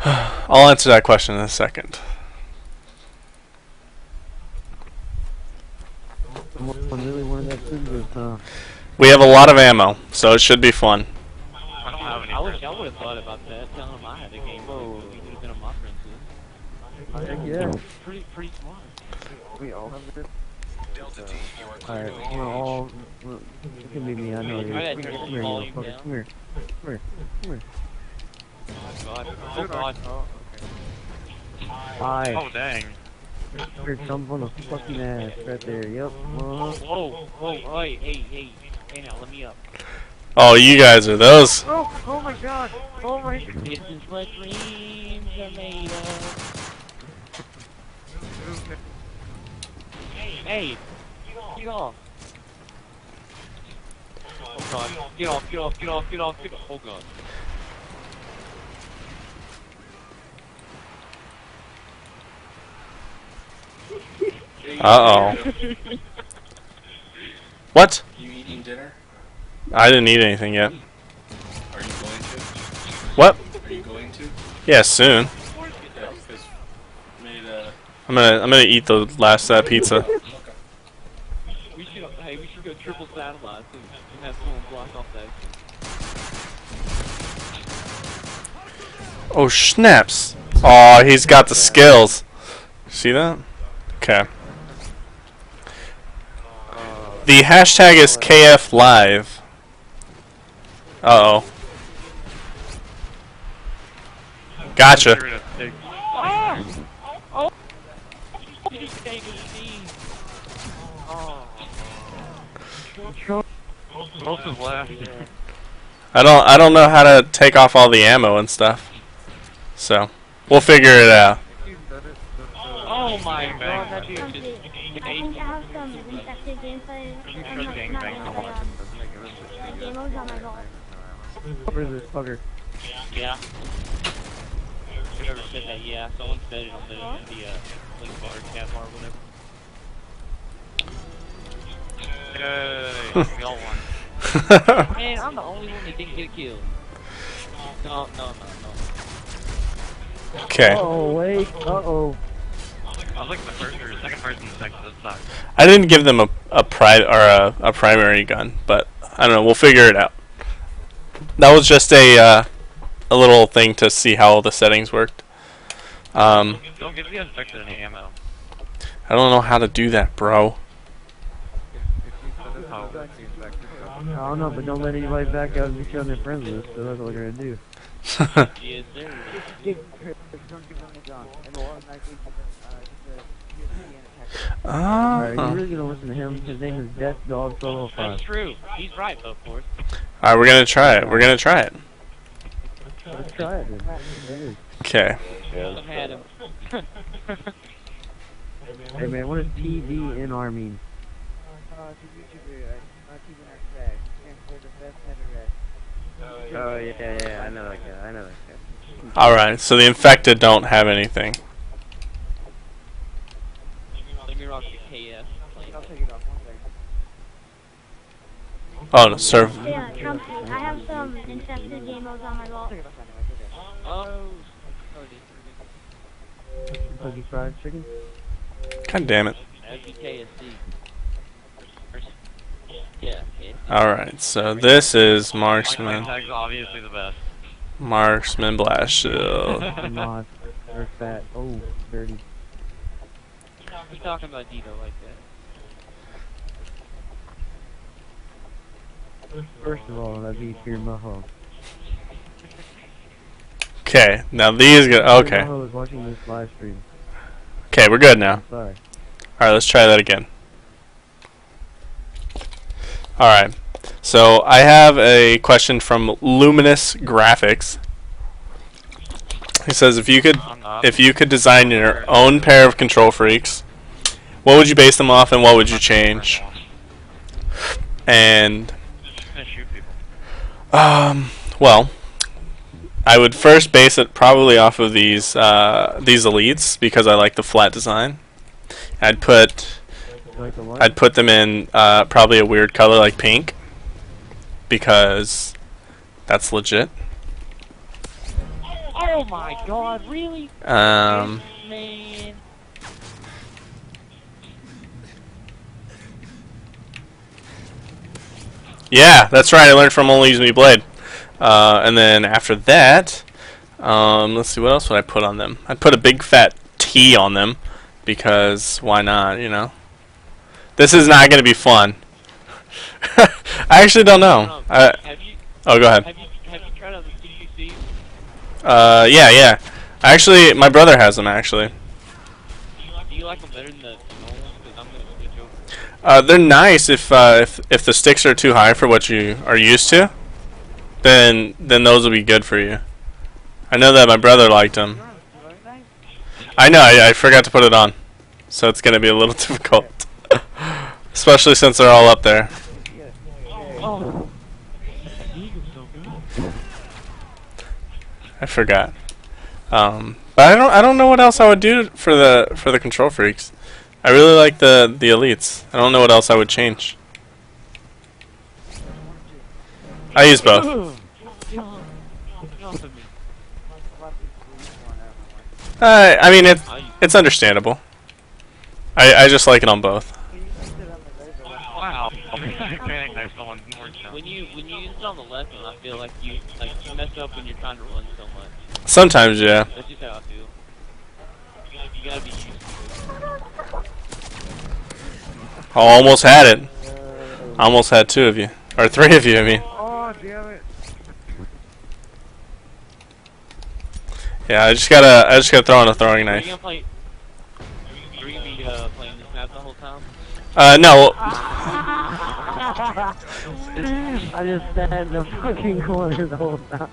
I'll answer that question in a second. Someone really wanted that too, but, uh, We have a lot of ammo, so it should be fun. I don't have any. I wish I would have thought about that. Telling him I had a game. Whoa. You could have been on my friends list. heck yeah. Pretty, pretty smart. We all have it. Alright, we're all. We're, it can be me, I know you. Come here, come here, volume motherfucker. Come here. Come here. Come here. Oh god. Oh god. Oh, Hi. oh dang. Here, jump on the fucking ass right there. Yep. Uh-huh. Whoa. Whoa. Hey, hey, hey. Hey now, let me up. Oh, you guys are those. Oh, oh my god. Oh my This is what dreams are made of. Hey, get off. Oh god. Get off, get off, get off, get off, get off. Oh god. Uh oh. What? You eating dinner? I didn't eat anything yet. Are you going to? What? Are you going to? Yeah, soon. Yeah, made uh I'm gonna I'm gonna eat the last of that pizza. We should, hey, we should go triple satellite and, and have someone block off that. Oh snaps! Oh, he's got the skills. See that? Okay. The hashtag is KF Live. Uh oh. Gotcha. I don't I don't know how to take off all the ammo and stuff. So we'll figure it out. Oh my god, that dude Um, just dude, I think I have some infected gameplay. You um, should not- gang not bang gameplay, someone. um, Game modes on my vault. Where's this fucker? Yeah. Whoever said that, yeah, someone said it on the, the uh, link bar, cat bar, whatever. Yay, we all won. Man, I'm the only one that didn't get killed. No, no, no, no. okay. Oh wait. Uh oh. I was like the first or second person to text this sucks. I didn't give them a a pri or a, a primary gun, but I don't know. We'll figure it out. That was just a uh, a little thing to see how all the settings worked. Um, Don't give the infected any ammo. I don't know how to do that, bro. Oh. I don't know, but don't let anybody back out and be on their friends list. So that's what we're gonna do. Yes, sir. Alright, Ah. you really gonna listen to him? His name is Death Dog Solo Five. That's true. He's right, though, of course. All right, we're gonna try it. We're gonna try it. Let's try it. Okay. I've had him. Hey man, what does TVNR mean? Oh yeah, yeah, yeah, I know that guy. I know that guy. All right. So the infected don't have anything. Let me rock the KS. Oh, no, serve. Yeah, Trumpfy, I have some infected game modes on my vault. Oh. Kentucky Fried Chicken. God damn it. That'd be KSC. Or s- Yeah, All right. So this is My marksman. tag's obviously the best. Marksman blast shield. Moss. Or fat. Oh, dirty. He's talking about Dito like that. First of all, that'd be Fear Maho. Okay. Now these go. Okay. Maho is watching this live stream. Okay, we're good now. Sorry. All right, let's try that again. All right. So I have a question from Luminous Graphics. He says if you could if you could design your own pair of KontrolFreeks, what would you base them off and what would you change? And Just gonna shoot people. Um well, I would first base it probably off of these uh, these elites because I like the flat design. I'd put like? I'd put them in uh, probably a weird color like pink because that's legit. Oh my god, really? Um, Man. Yeah, that's right. I learned from Only using Me Blade. Uh, and then after that, um, let's see what else would I put on them. I'd put a big fat T on them because why not? You know. This is not going to be fun. I actually don't know. I, you oh, go ahead. have you have you tried out the CQC? Uh, yeah, yeah. Actually, my brother has them. Actually, Do you like, do you like them better than the normal ones? Because I'm gonna switch over. Uh, they're nice if uh, if if the sticks are too high for what you are used to. Then then those will be good for you. I know that my brother liked them. I know. I, I forgot to put it on, so it's gonna be a little difficult, especially since they're all up there. I forgot. Um, but I don't I don't know what else I would do for the for the KontrolFreeks. I really like the the elites. I don't know what else I would change. I use both. Uh, I mean it's it's understandable. I I just like it on both. Wow. I think there's someone more challenging. When you when you use it on the left one, I feel like you like you mess up when you're trying to run so much. Sometimes, yeah. I almost had it. I almost had two of you or three of you. I mean. Oh damn it! Yeah, I just gotta I just gotta throw in a throwing knife. Are you knife. gonna play? Are we gonna be uh, playing this map the whole time? Uh, no. I just sat in the fucking corner the whole time.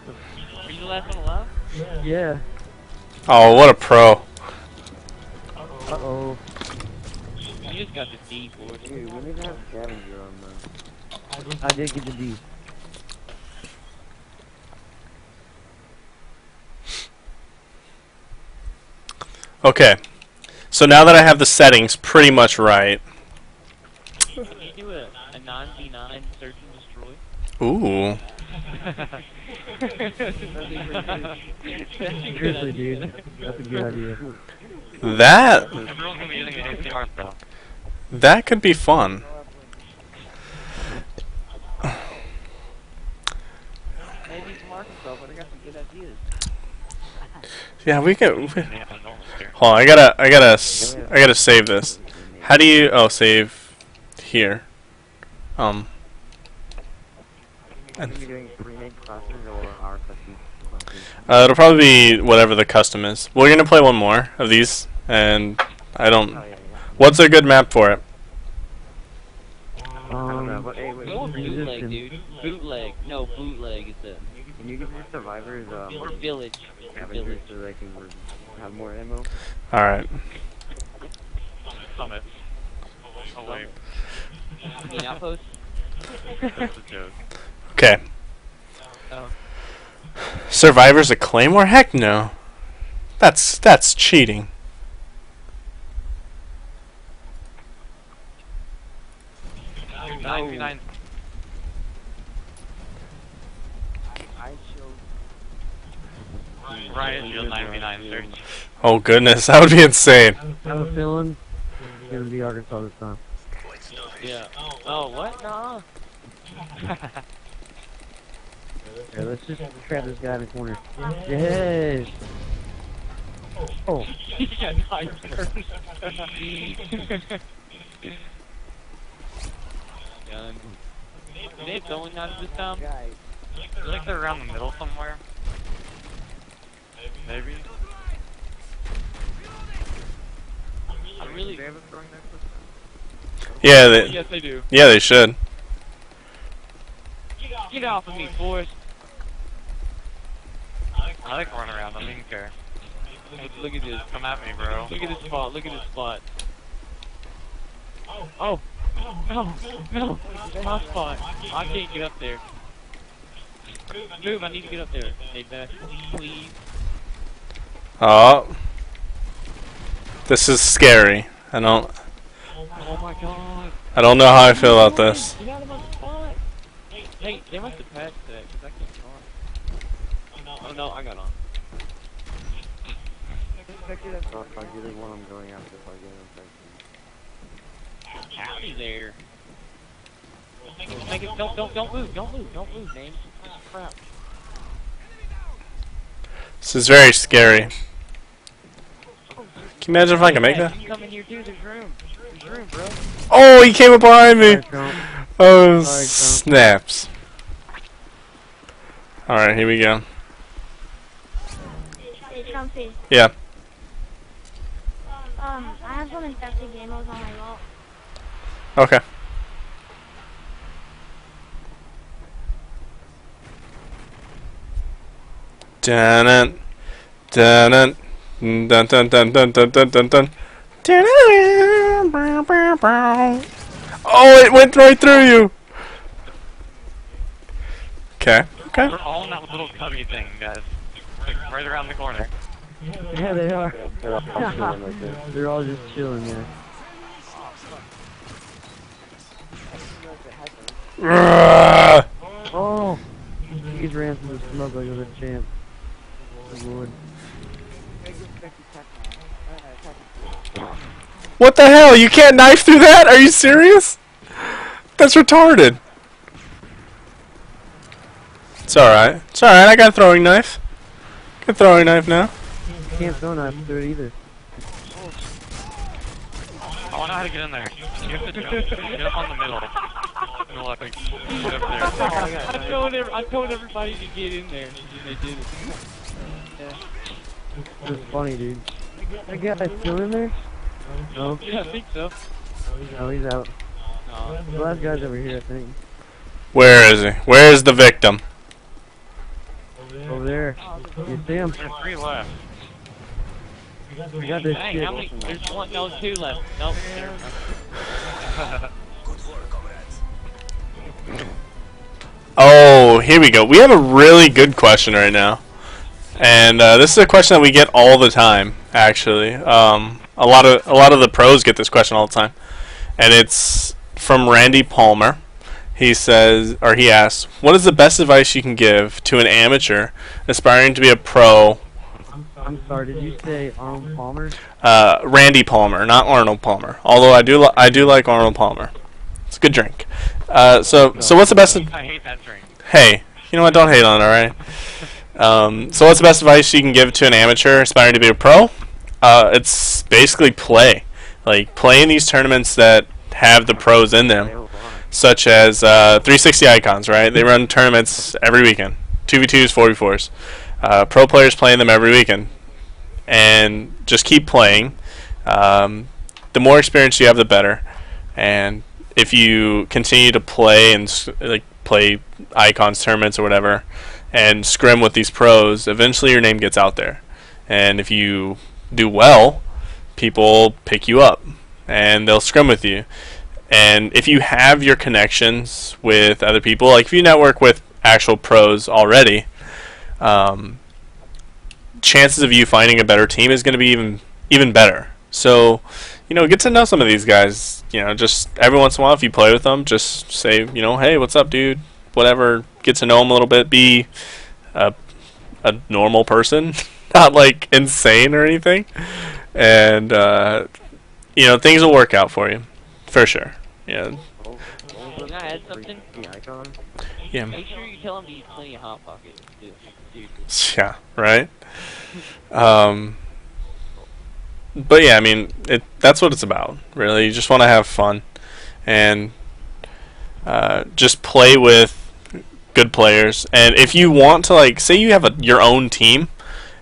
Are you the last one alive? Yeah. Oh, what a pro. Uh oh. You just got the D for it. Dude, we need to have scavenger on the. I did get the D. Okay. So now that I have the settings pretty much right. Can you do a, a 9v9 search and destroy? Ooh. Seriously, dude. That's a good idea. That that could be fun. Yeah, we can. We, hold, on, I gotta, I gotta, I gotta save this. How do you? Oh, save here. Um. Uh, it'll probably be whatever the custom is. We're gonna play one more of these, and I don't. Oh, yeah, yeah. What's a good map for it? I don't but hey, wait, Go bootleg, resistance. dude. Bootleg. No, bootleg is the Can you give your survivors um, village. Or scavengers village. so they can have more ammo? All right. Summit. Oh wait. The outpost. That's a joke. Okay. Oh. Survivors a claymore? Heck no. That's that's cheating. Nine v nine. I showed. Riot Shield nine v nine search. Oh goodness, that would be insane. I have a feeling it's gonna be Arkaden this time. Yeah. Oh what? No. Yeah, let's just trap this guy in the corner. Yes! Oh, he got nine first. Done. They have going on this time? guy. I feel like they're around the middle somewhere. Maybe. I really. Do they have a throwing knife this time? Yeah, they, Yes, they do. yeah, they should. Get off of me, boys. I like running around. I don't even care. Look, look at this. Come at me, bro. Look at this spot. Look at this spot. Oh. oh. No. No. It's my spot. I can't get up there. Move. I need to get up there. Hey, Beth. Please. Oh. This is scary. I don't Oh my god. I don't know how I feel about this. Get out of my spot. Hey, they must have patched that because I can't get on. Oh no, I got on. Check it out. If I get it one, I'm going after if I get it. Howdy there. Make it, don't, don't, don't move, don't move, don't move, James. Just crap. This is very scary. Can you imagine if I can make that? Come in here too, there's room. There's room, bro. Oh, he came up behind me. Oh, snaps. Alright, here we go. Hey, Trumpfy. Yeah. Um, I have some infected gamos on my wall. Okay. Dun dun dun dun dun dun dun dun dun dun dun dun. Oh, it went right through you. Okay. Okay. We're all in that little cubby thing, guys. Like, right around the corner. Yeah, they are. They're all chilling right there. They're all just chilling there. Oh! He just ran through the smoke like it was a champ. Oh, Lord. What the hell? You can't knife through that? Are you serious? That's retarded. It's alright. It's alright, I got a throwing knife. Got a throwing knife now. You can't throw knife through it either. Oh, I wanna know how to get in there. You have to jump. Get up on the middle. And like, like, get up there. Oh, I told, every, I told everybody to get in there, and they did it. It's funny, dude. That guy still in there? No. Yeah, I think so. Oh, no, he's out. No. The last guy's over here, I think. Where is he? Where is the victim? Over there. You see him? There's three left. We got this Dang, shit. how many? There's one. No, two left. Nope. Oh, here we go. We have a really good question right now, and uh, this is a question that we get all the time. Actually, um, a lot of a lot of the pros get this question all the time, and it's from Randy Palmer. He says, or he asks, "What is the best advice you can give to an amateur aspiring to be a pro?" I'm sorry, did you say Arnold Palmer? Uh, Randy Palmer, not Arnold Palmer. Although I do, li- I do like Arnold Palmer. It's a good drink. Uh, so, so what's the best? I hate that drink. hey, you know what? Don't hate on it, all right? Um, so what's the best advice you can give to an amateur aspiring to be a pro? Uh, it's basically play. Like play in these tournaments that have the pros in them, such as uh, 360 Icons. Right? They run tournaments every weekend, 2v2s, 4v4s. Uh, pro players playing them every weekend, and just keep playing. Um, the more experience you have, the better. And if you continue to play and like play icons tournaments or whatever, and scrim with these pros, eventually your name gets out there. And if you do well, people pick you up and they'll scrim with you. And if you have your connections with other people, like if you network with actual pros already, um, chances of you finding a better team is going to be even even better. So, you know, get to know some of these guys. You know, just every once in a while, if you play with them, just say, you know, hey, what's up, dude? Whatever. Get to know them a little bit. Be a a normal person, not like insane or anything. And uh, you know, things will work out for you, for sure. Yeah. Can I add something? Yeah. Make sure you tell him to use plenty of hot pockets. Dude, dude. Yeah, right. Um, but yeah, I mean, it that's what it's about. Really, you just want to have fun, and uh, just play with good players. And if you want to, like, say you have a, your own team,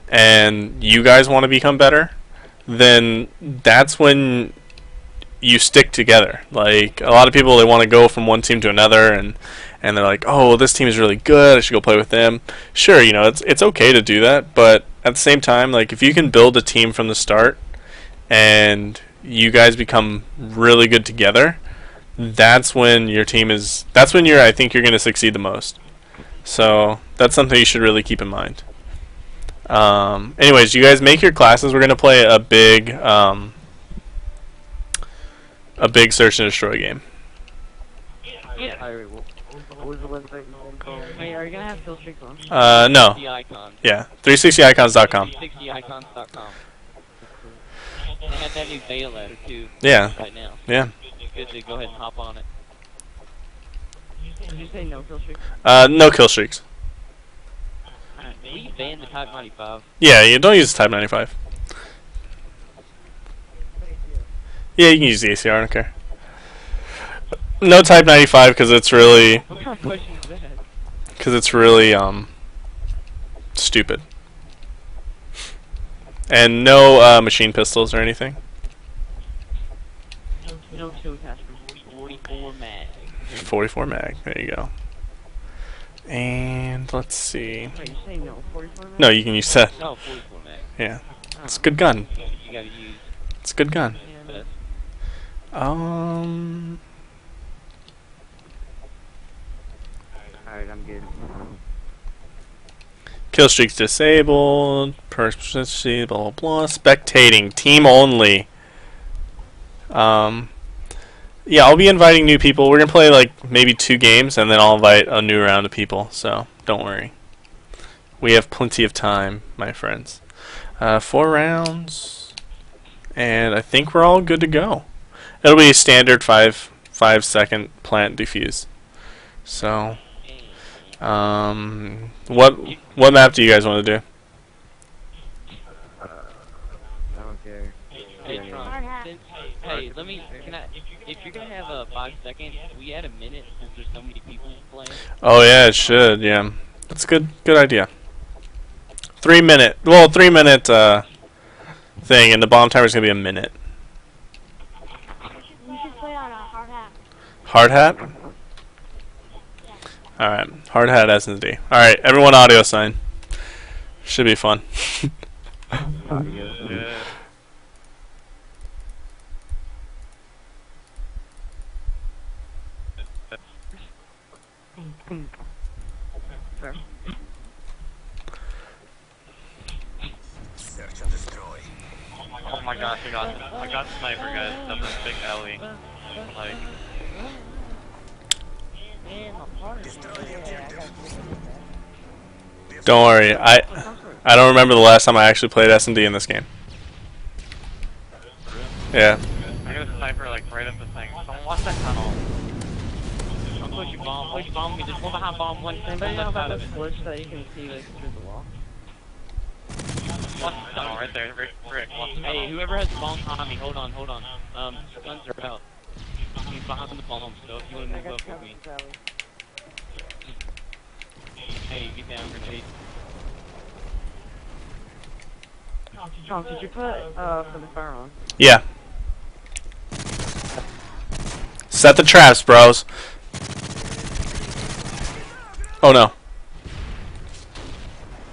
and you guys want to become better, then that's when you stick together. Like a lot of people, they want to go from one team to another, and and they're like, oh, this team is really good. I should go play with them. Sure, you know, it's it's okay to do that, but at the same time, like if you can build a team from the start, and you guys become really good together, that's when your team is. That's when you're. I think you're going to succeed the most. So that's something you should really keep in mind. Um, anyways, you guys make your classes. We're gonna play a big, um, a big search and destroy game. Yeah. Alright, what, what was the website you said called? Wait, are you gonna have kill streaks on? Uh, no, The icon. yeah, 360icons.com. 360icons.com. They have that new beta letter too Yeah, right now. yeah. It's good to go ahead and hop on it. Did you say no kill streaks? Uh, no kill streaks. Alright, will ban the Type 95? Yeah, you don't use Type 95. Yeah, you can use the ACR. I don't care. No Type 95 because it's really What kind of question is that? because it's really um stupid. And no uh, machine pistols or anything. No attachment 44 mag. 44 mag. There you go. And let's see. Wait, no 44 mag? No, you can use that. No, 44 mag. Yeah, it's a good gun. You gotta use. It's a good gun. Um, Alright, I'm good. Kill streaks disabled. Proficiency, blah blah blah. Spectating, team only. Um, yeah, I'll be inviting new people. We're gonna play like maybe two games, and then I'll invite a new round of people. So don't worry. We have plenty of time, my friends. Uh, four rounds, and I think we're all good to go. It'll be a standard five five second plant defuse. So, um, what what map do you guys want to do? I don't care. Hey, Yeah, Tron, since, hey, let me, can I, if you're gonna have a five seconds, we add a minute since there's so many people playing. Oh yeah, it should. Yeah, that's a good good idea. three minute. Well, three minute uh, thing, and the bomb timer is gonna be a minute. We should play on a hard hat. Hard hat. All right, hard hat S and D. All right, everyone, audio sign. Should be fun. Yeah. Search and destroy. Oh my gosh, I got I got sniper guys. That's a big alley. Like Destroy the objective. Don't worry, I I don't remember the last time I actually played S and D in this game. Yeah. I got a sniper like right up the thing. Someone watch that tunnel. I'll push bomb, push bomb me, just one behind bomb, one Anybody know about the glitch that you can see like through the wall? Watch the tunnel right there, Rick, Rick, watch the Hey, whoever has the bomb behind me, hold on, hold on. Um, guns are out. He's behind the bomb, so if you wanna move up with me. Sally. Hey, get down, grenade. Tom, did you put uh for the fire on? Yeah. Set the traps, bros. Oh no.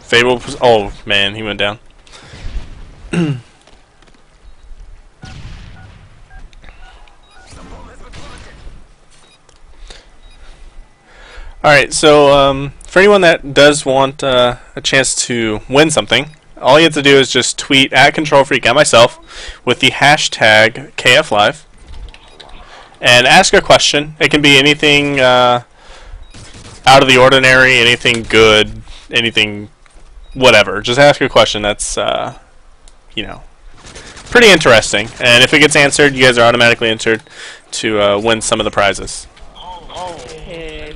Fable. was- Oh man, he went down. All right, so um, for anyone that does want uh, a chance to win something, all you have to do is just tweet at KontrolFreek and myself with the hashtag KFLive and ask a question. It can be anything uh, out of the ordinary, anything good, anything whatever. Just ask a question that's, uh, you know, pretty interesting. And if it gets answered, you guys are automatically entered to uh, win some of the prizes. Yeah.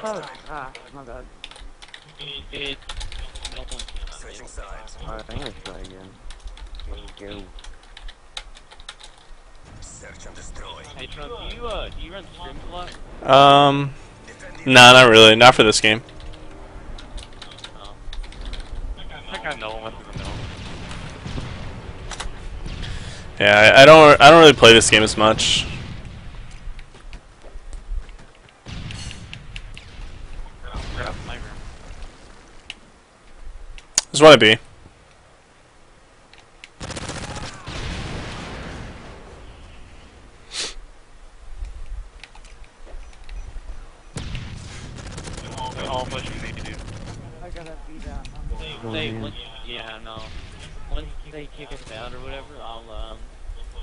You must oh, ah, my bad. It, no one- Switching sides. Alright, I'm gonna try again. Here we go. Search and destroy. Hey Trump, do you uh, do you run streams a lot? Um, Defend the not really. Not for this game. Oh. I think I know him. I think I. Yeah, I, I don't. I don't really play this game as much. Grab sniper. Just want to be. They're all pushing me, dude. I gotta beat that. They, once, yeah, I know. Once they kick us out or whatever, I'll um,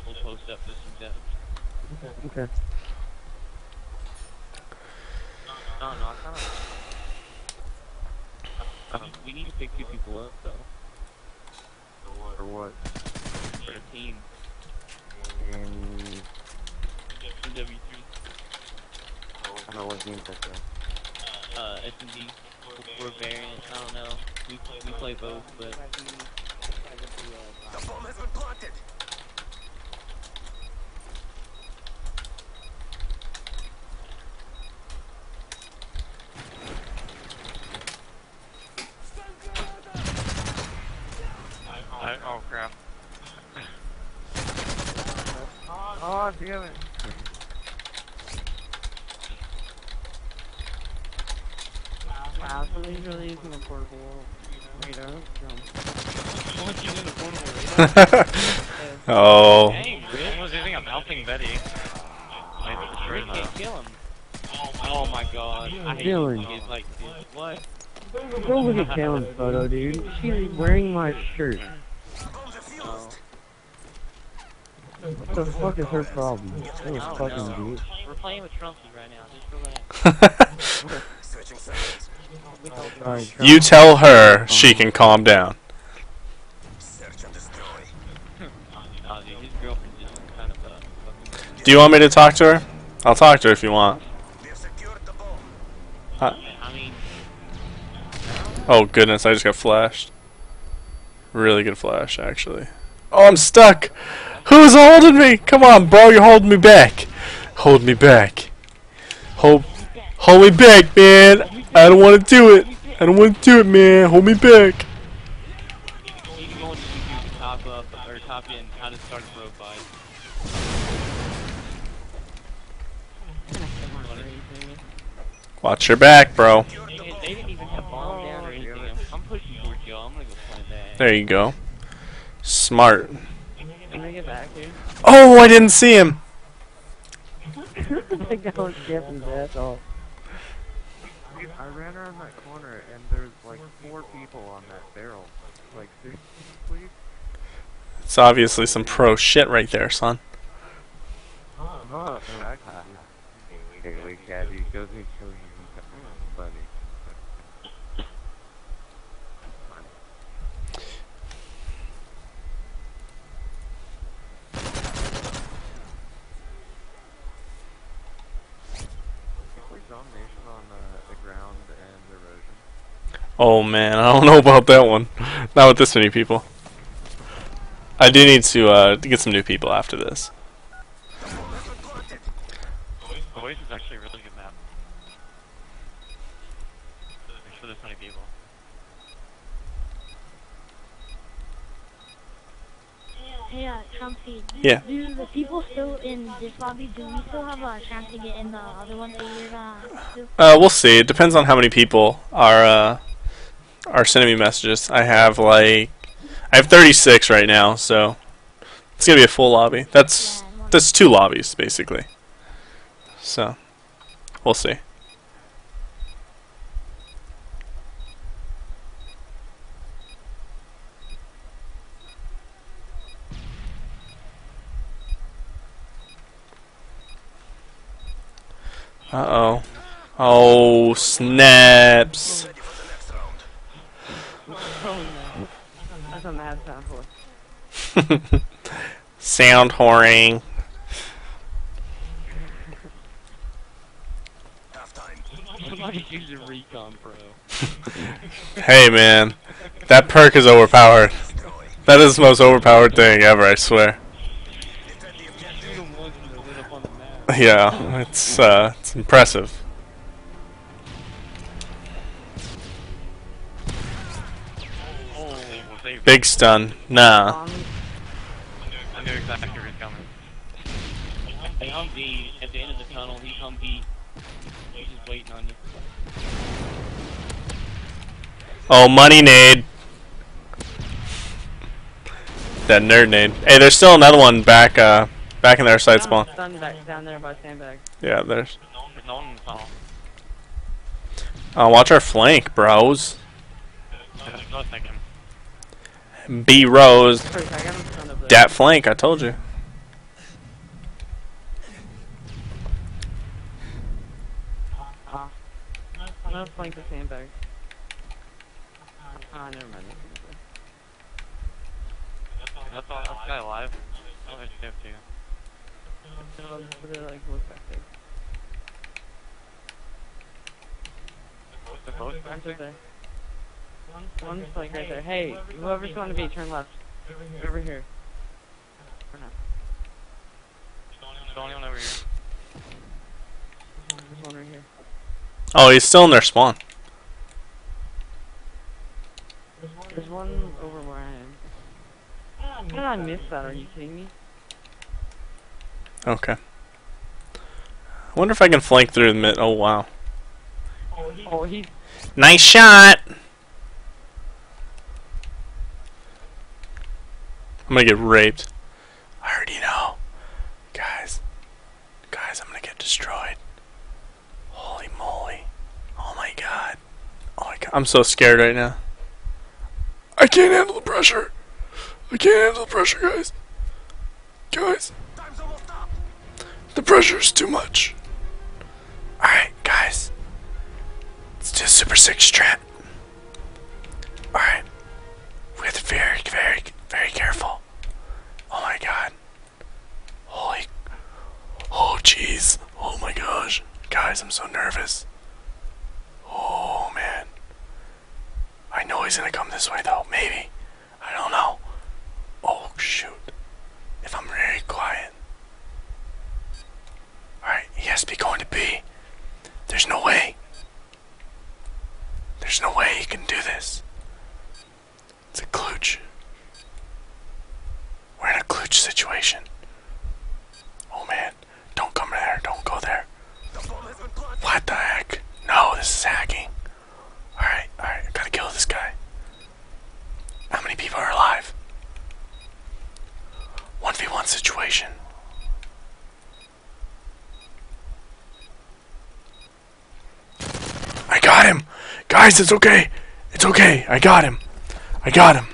we'll post up this and that. Okay. No, no, I kind of. Um, we need to pick two people up though For what? for the team. And W three, I don't know what games that though. uh, S and D, or variant. I don't know. We we play both, but The bomb has been planted. I, oh crap. Oh, damn it. Wow, somebody's really using a portable radar. Someone's using the portable radar. oh. Dang, Rick was using a melting Betty. Like, Rick can't kill him. Oh my god. I hate Dylan. when you get like this. What? Go look at Kalen's photo, dude. She's wearing my shirt. Bomb. What the fuck is her problem? That was fucking know. dude. We're playing with Trumpfy right now. Just relax. Switching sides. Alright, you tell her she can calm down. Do you want me to talk to her? I'll talk to her if you want. Mean, Oh goodness, I just got flashed. Really good flash, actually. Oh, I'm stuck. Who's holding me? Come on, bro, you're holding me back. Hold me back. Hold, hold me back, man. I don't want to do it. I don't want to do it, man. Hold me back. You can go on YouTube, top up, or top in how to start a pro fight. Watch your back, bro. They, they didn't even have bomb down or anything. I'm, I'm pushing towards y'all. I'm gonna go find that. There you go. Smart. Can I get back here? Oh, I didn't see him. I got Jeff's ass off. I ran around that corner and there's like four people on that barrel. Like, seriously? It's obviously some pro shit right there, son. Oh, Hey, wait, Caddy, go to show you something funny. Like domination on uh, the ground and erosion. Oh man, I don't know about that one. Not with this many people. I do need to uh, get some new people after this. Oasis is actually a really good map. Thanks for this many people. Hey, uh, Trumpfy. Yeah. Do the people still in this lobby, do we still have a chance to get in the other one that you're gonna do? Uh, we'll see. It depends on how many people are uh, are sending me messages. I have like I have 36 right now, so it's gonna be a full lobby. That's that's two lobbies basically. So we'll see. Uh oh. Oh snaps. Ready for the next round. Oh no. That's a mad sound for. Sound whoring. Somebody use a recon pro. Hey man, that perk is overpowered. That is the most overpowered thing ever, I swear. Defend the objective. You're the ones that lit up on the map. Yeah, it's uh, it's impressive. Big stun. Nah. I knew exactly where he's coming. Hey, Humvee, at the end of the tunnel, he's Humvee. He's just waiting on you. Oh, money nade. That nerd nade. Hey, there's still another one back uh back in their side spawn. Down, back, down there by sandbag. Yeah, there's. There's no one in the tunnel. Uh, watch our flank, bros. That's what I was thinking. B Rose. First, I got him front of the. Dat flank, I told you. Ah. I'm gonna flank the sandbag. Ah, never mind. That's all. That's guy alive. Oh, there's Jeff too. No, put it like look back there. They're both back there. One's like right there. Hey, whoever's going to be, turn left. Over here. Or not. There's only one over here. There's one right here. Oh, he's still in their spawn. There's one over where I am. How did I miss that? Are you kidding me? Okay. I wonder if I can flank through the mid. Oh wow. Oh, he's Nice shot. I'm gonna get raped. I already know. Guys. Guys, I'm gonna get destroyed. Holy moly. Oh my god. Oh my god. I'm so scared right now. I can't handle the pressure. I can't handle the pressure, guys. Guys, Time's almost up. the pressure's too much. Alright, guys. Let's do Super Six strat. Alright. We have to be very, very, very careful. Oh my god. Holy. Oh jeez. Oh my gosh. Guys, I'm so nervous. Oh man. I know he's gonna come this way though. Maybe. I don't know. Oh shoot. If I'm very quiet. Alright, he has to be going to B. There's no way. There's no way I got him. Guys, it's okay. It's okay. I got him. I got him.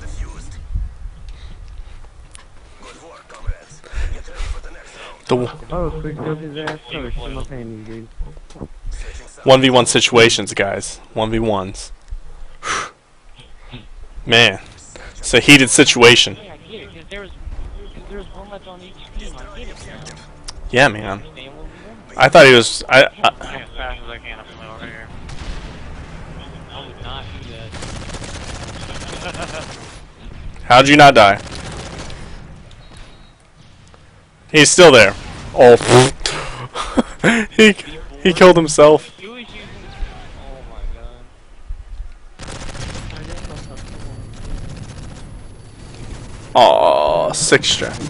Diffused. Good work, comrades. Get ready for the next round. The quick kill his ass. Shit, my panties, dude. Switching sides. 1v1 situations, guys. 1v1s. Man. It's a heated situation. Yeah, I get it, because there was, cause there was one left on each team. I get it. man. I thought he was. I, I as fast as I can up from over here. I would not do that. How'd you not die? He's still there. Oh. he he killed himself. He was using. Oh my god. Aw, six strap.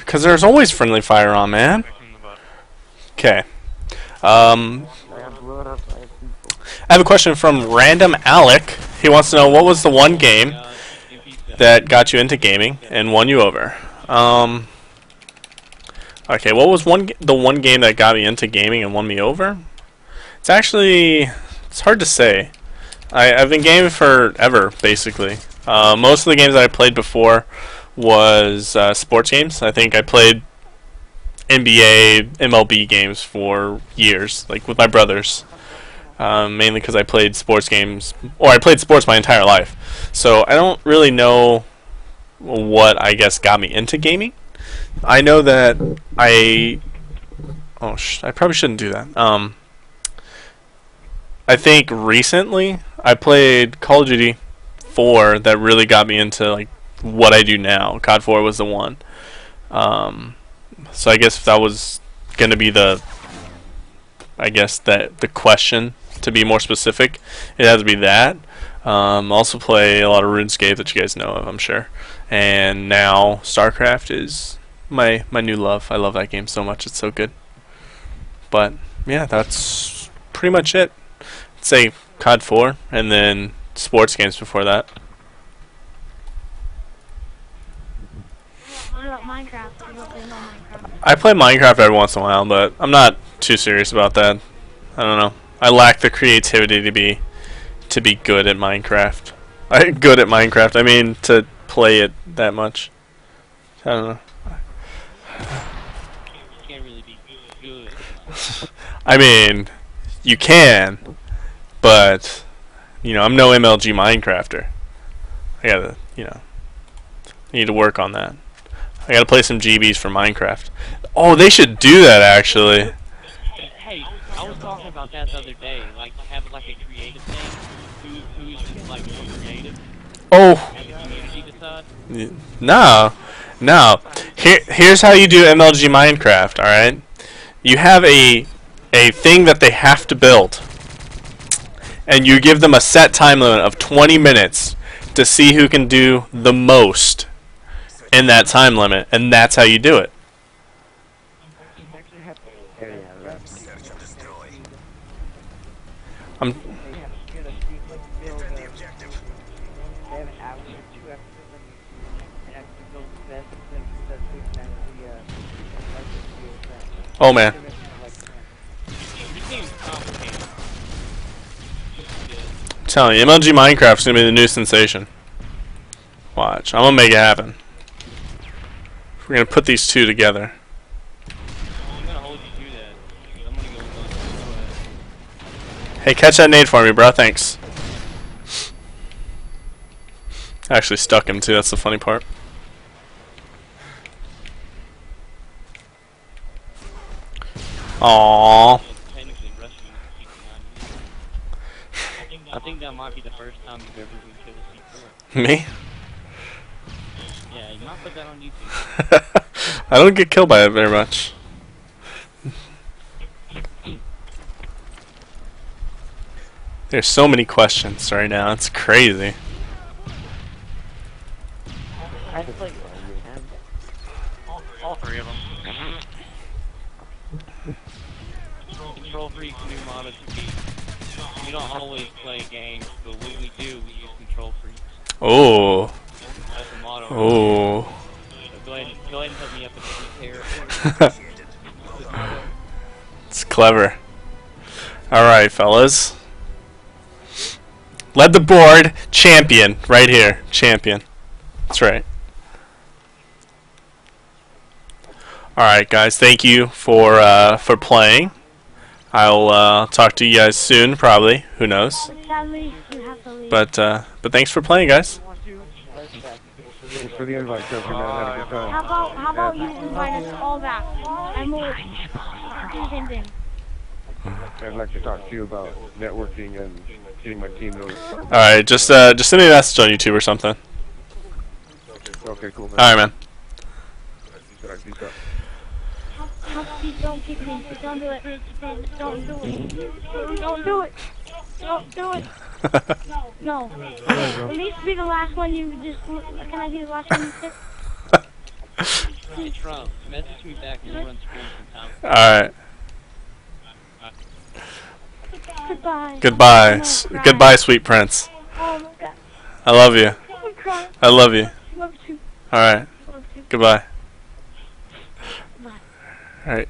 Because there's always friendly fire on, man. Um, I have a question from Random Alec. He wants to know what was the one game that got you into gaming and won you over. Um, okay, what was one the one game that got me into gaming and won me over? It's actually it's hard to say. I, I've been gaming forever, basically. Uh, most of the games that I played before was uh, sports games. I think I played NBA, MLB games for years, like with my brothers. Um, mainly because I played sports games, or I played sports my entire life. So I don't really know what I guess got me into gaming. I know that I oh sh- I probably shouldn't do that. Um, I think recently I played Call of Duty 4 that really got me into like what I do now. COD 4 was the one. Um, so I guess if that was gonna be the I guess that the question to be more specific, it has to be that. Um, also play a lot of RuneScape that you guys know of, I'm sure. And now StarCraft is my my new love. I love that game so much. It's so good. But yeah, that's pretty much it. I'd say COD 4 and then sports games before that. What about Minecraft? You don't play no Minecraft. I play Minecraft every once in a while, but I'm not too serious about that. I don't know. I lack the creativity to be to be good at Minecraft. I good at Minecraft. I mean to play it that much. I don't know. you can't really be good. I mean, you can, but you know, I'm no MLG Minecrafter. I gotta, you know, I need to work on that. I gotta play some GBs for Minecraft. Oh, they should do that actually. Hey, I was talking about that the other day. Like having like a creative thing. Who, who's like more creative? Oh, Have the community decide. Y- No, no. Here, here's how you do MLG Minecraft. All right, you have a a thing that they have to build, and you give them a set time limit of 20 minutes to see who can do the most in that time limit, and that's how you do it. I'm oh man. I'm telling you, MLG Minecraft's gonna be the new sensation. Watch, I'm gonna make it happen. We're gonna put these two together. I'm gonna hold you to that. 'cause I'm gonna go with Hey, catch that nade for me, bro. Thanks. I actually stuck him too. That's the funny part. Aww. technically rushing C9. I think that might be the first time you've ever been killed Me? Yeah, you might put that on YouTube. I don't get killed by it very much. There's so many questions right now. It's crazy. I play, man. All, all three of them. KontrolFreeks, new. We don't always play games, but when we do, we use KontrolFreeks. Oh. That's the motto. Oh. So go ahead, go ahead and put me up in the hair. clever. Alright, fellas. Led the board. Champion. Right here. Champion. That's right. Alright, guys. Thank you for, uh, for playing. I'll, uh, talk to you guys soon, probably. Who knows? Sadly, you have to leave. But, uh, but thanks for playing, guys. Thanks for the invite, Joker, man. Had a good time. how about how about you invite us all back and we'll do the. I'd like to talk to you about networking and getting my team noticed. Alright, just, uh, just send me a message on YouTube or something. Okay, cool, man. Alright, man. Alright, peace out. How- Please don't kick me. Don't do it. Don't do it. Don't do it. Don't do it. No. No. At least be the last one you just. Can I be the last one you pick? Hey, Trump, message me back and run screen from time. Alright. Goodbye. Goodbye. I'm S- Goodbye, sweet prince. Oh my god. I love you. I'm crying. I love you. Love you. Alright. Love. Goodbye. Alright.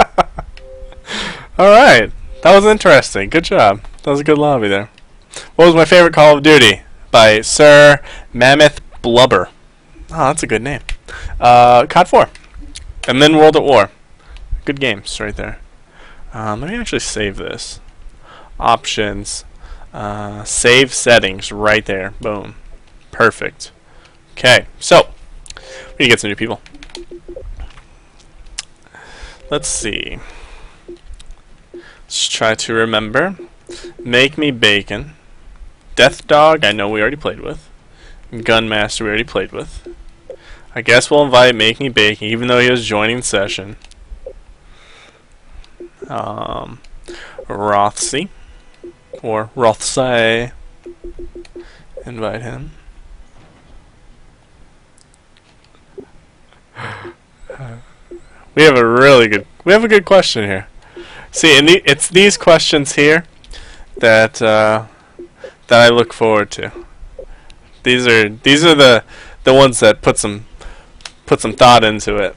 Alright. That was interesting. Good job. That was a good lobby there. What was my favorite Call of Duty? By Sir Mammoth Blubber. Oh, that's a good name. Uh, COD 4. And then World at War. Good games right there. Um, let me actually save this. Options. Uh, save settings right there. Boom. Perfect. Okay, so we need to get some new people. Let's see. Let's try to remember. Make me bacon. Death Dog, I know we already played with. Gunmaster, we already played with. I guess we'll invite Make Me Bacon, even though he was joining session. Um, Rothsey. Or Rothsay. Invite him. We have a really good. We have a good question here. See, and the, it's these questions here that uh, that I look forward to. These are these are the the ones that put some put some thought into it.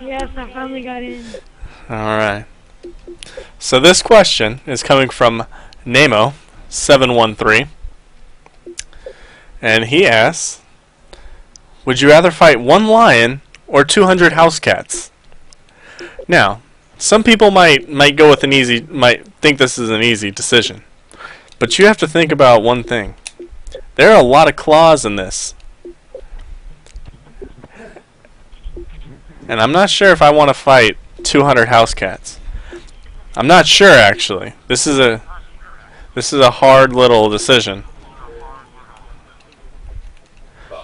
Yes, I finally got in. All right. So this question is coming from Nemo seven one three, and he asks, "Would you rather fight one lion or two hundred house cats?" Now, some people might might go with an easy might think this is an easy decision, but you have to think about one thing. There are a lot of claws in this. And I'm not sure if I want to fight 200 house cats. I'm not sure actually. This is a this is a hard little decision.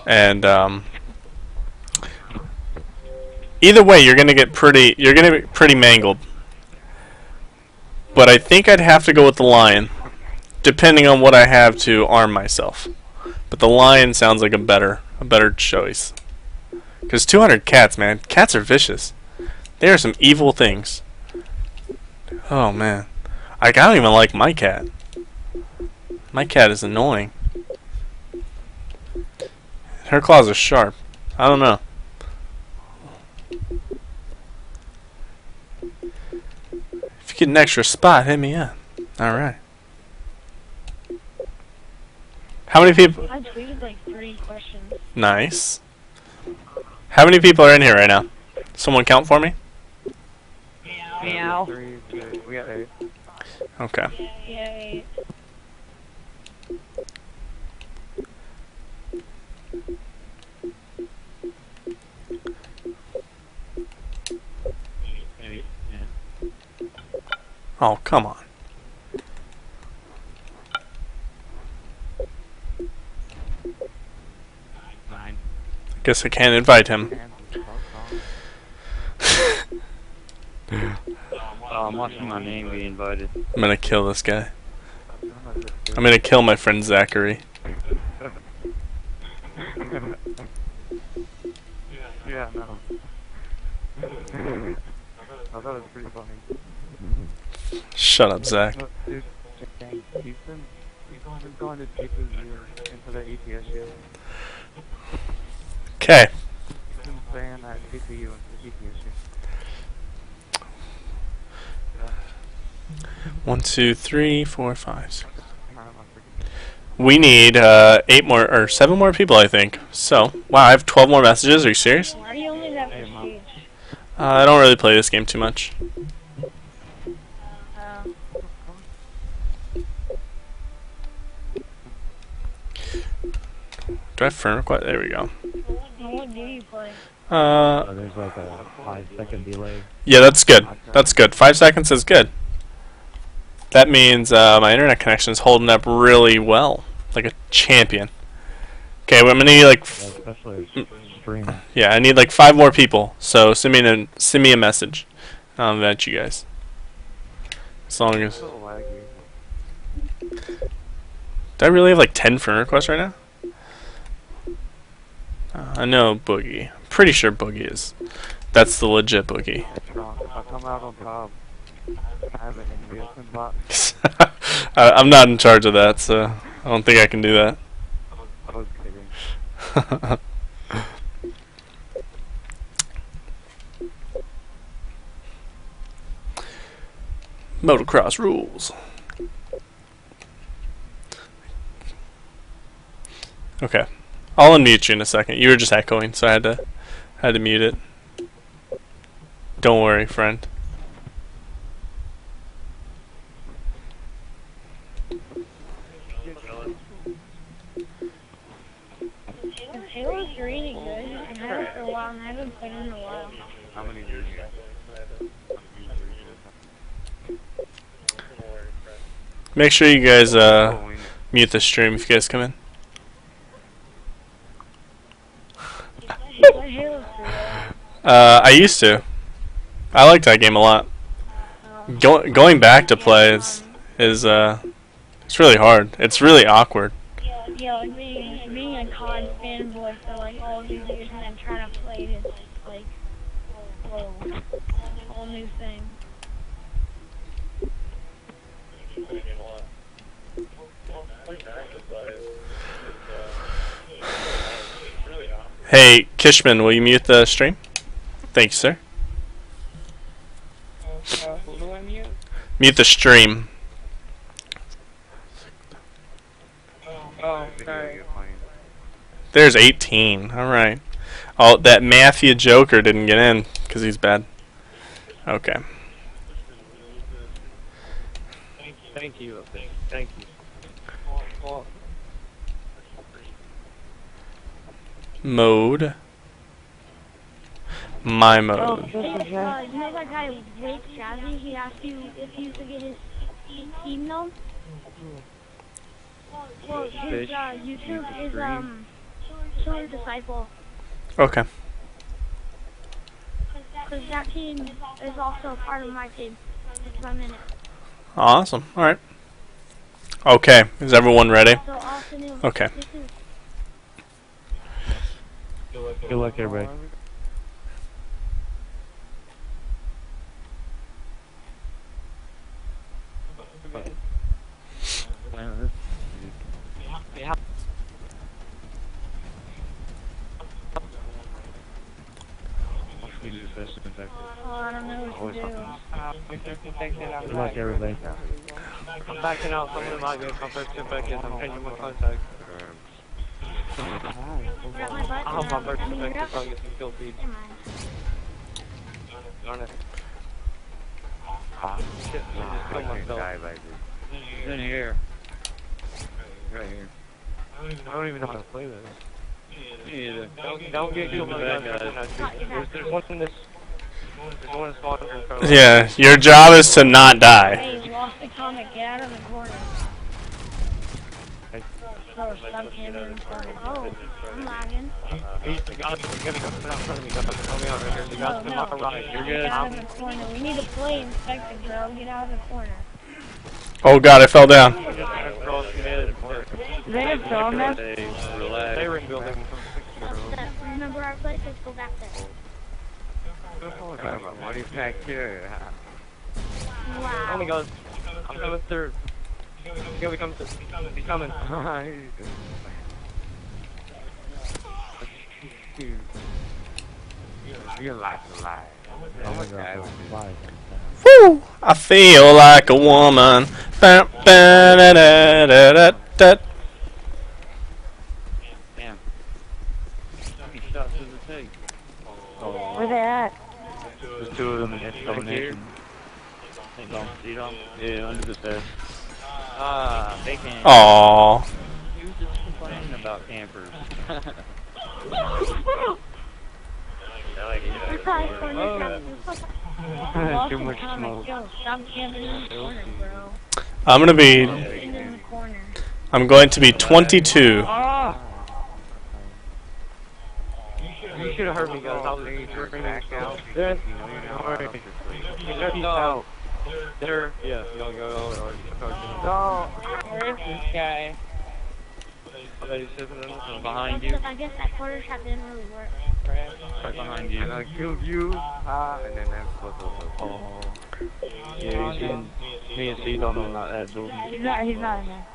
And um, either way, you're gonna get pretty you're gonna be pretty mangled. But I think I'd have to go with the lion, depending on what I have to arm myself. But the lion sounds like a better a better choice. Because 200 cats, man. Cats are vicious. They are some evil things. Oh, man. I don't even like my cat. My cat is annoying. Her claws are sharp. I don't know. If you get an extra spot, hit me up. Alright. How many people? I tweeted like three questions. Nice. How many people are in here right now? Someone count for me? Meow. Three, two, we got eight. Okay. Yay. Maybe, yeah. Oh, come on. Nine. Guess I can't invite him. Oh, I'm watching my name be invited. I'm gonna kill this guy. I'm gonna kill my friend Zachary. Yeah, no. I thought it was pretty funny. Shut up, Zach. Dude, dang, he's been, he's only been to take a into the ATS yet. Okay. He's been saying that TCU into the ATS year. One, two, three, four, five. We need uh, eight more or seven more people, I think. So, wow, I have twelve more messages. Are you serious? Why do you only have Hey, Mom. prestige? Uh, I don't really play this game too much. Uh, Do I have friend request? There we go. what do you play? Uh, Oh, there's like a five second delay. yeah, that's good. That's good. Five seconds is good. That means uh, my internet connection is holding up really well, like a champion. Okay, well, I'm gonna need like, Yeah, f- especially stream. yeah, I need like five more people. So send me a send me a message. I'll invite you guys. As long as. Do I really have like 10 friend requests right now? Uh, I know Boogie. Pretty sure Boogie is. That's the legit Boogie. I come out on top, I have an investment box. I, I'm not in charge of that, so I don't think I can do that. I was kidding. Motocross rules. Okay. I'll unmute you in a second. You were just echoing, so I had to had to mute it. Don't worry, friend. I Make sure you guys uh, mute the stream if you guys come in. You play Halo 3 Uh, I used to. I liked that game a lot. Go- going back to play is is uh, it's really hard. It's really awkward. Yeah, like being, being a COD fanboy for like all these years and then trying to play it is like, whoa, a whole new thing. Hey, Kishman, will you mute the stream? Thanks, sir. mute? Mute the stream. Oh, sorry. There's 18. All right. Oh, that Matthew Joker didn't get in because he's bad. Okay. Thank you. Thank you. Well, Mode. My Oh, mode. uh, you know that guy Wake Jazzy? He asked you if you could get his team known. Well, his uh, YouTube is um Killer Disciple. Okay. Because that team is also part of my team. If I'm in it. Awesome. All right. Okay. Is everyone ready? Okay. this is Good luck, everybody. Man, this yeah. must be disinfected. oh, I don't know what Always to do. happens. Good luck, everybody. I'm backing out. Someone might get my first infected. I'm changing my contact. I hope my and, first I infected grab- probably gets some. Darn it. Ah, Shit, I I can't die like this. He's in here. Right here. I don't even know how to play this. Don't, don't get killed by that guy. There's, one in this. In. Yeah. Your job is to not die. Hey, lost the comic. Get out of the corner. Hey. So stuck him in the corner. Oh, I'm lagging. He's the guy that's gonna come out in front of me. Guys, help me out right here. The No, guy's to no. my right. You're good. Get out of the corner. We need to play Inspector, bro. Get out of the corner. Oh God, I fell down. I'm just across the head. They have film now? They were in building from six years Upset. Remember our place? Let's go back there. I'm a money pack here. Oh my Wow. god. I'm coming through. Here we come, he's coming, he's coming. Woo! I feel like a woman. Ba -ba -da -da -da -da -da. Where they at? There's two of them in here. Yeah, under the stairs. Ah, uh, bacon. Aww. was just complaining about campers? oh, too much smoke. I'm gonna be. I'm going to be 22. You should have heard me, guys. I was jerking back out. There. no, they're, yeah, y'all go. No. Where is this guy? He's sitting in- behind you. I guess that quarter shot didn't really work. Right behind you. And I killed you. Ah, and then that's what was Oh. Yeah, he's in. Me and C don't know not that dude. He's not, he's not in there.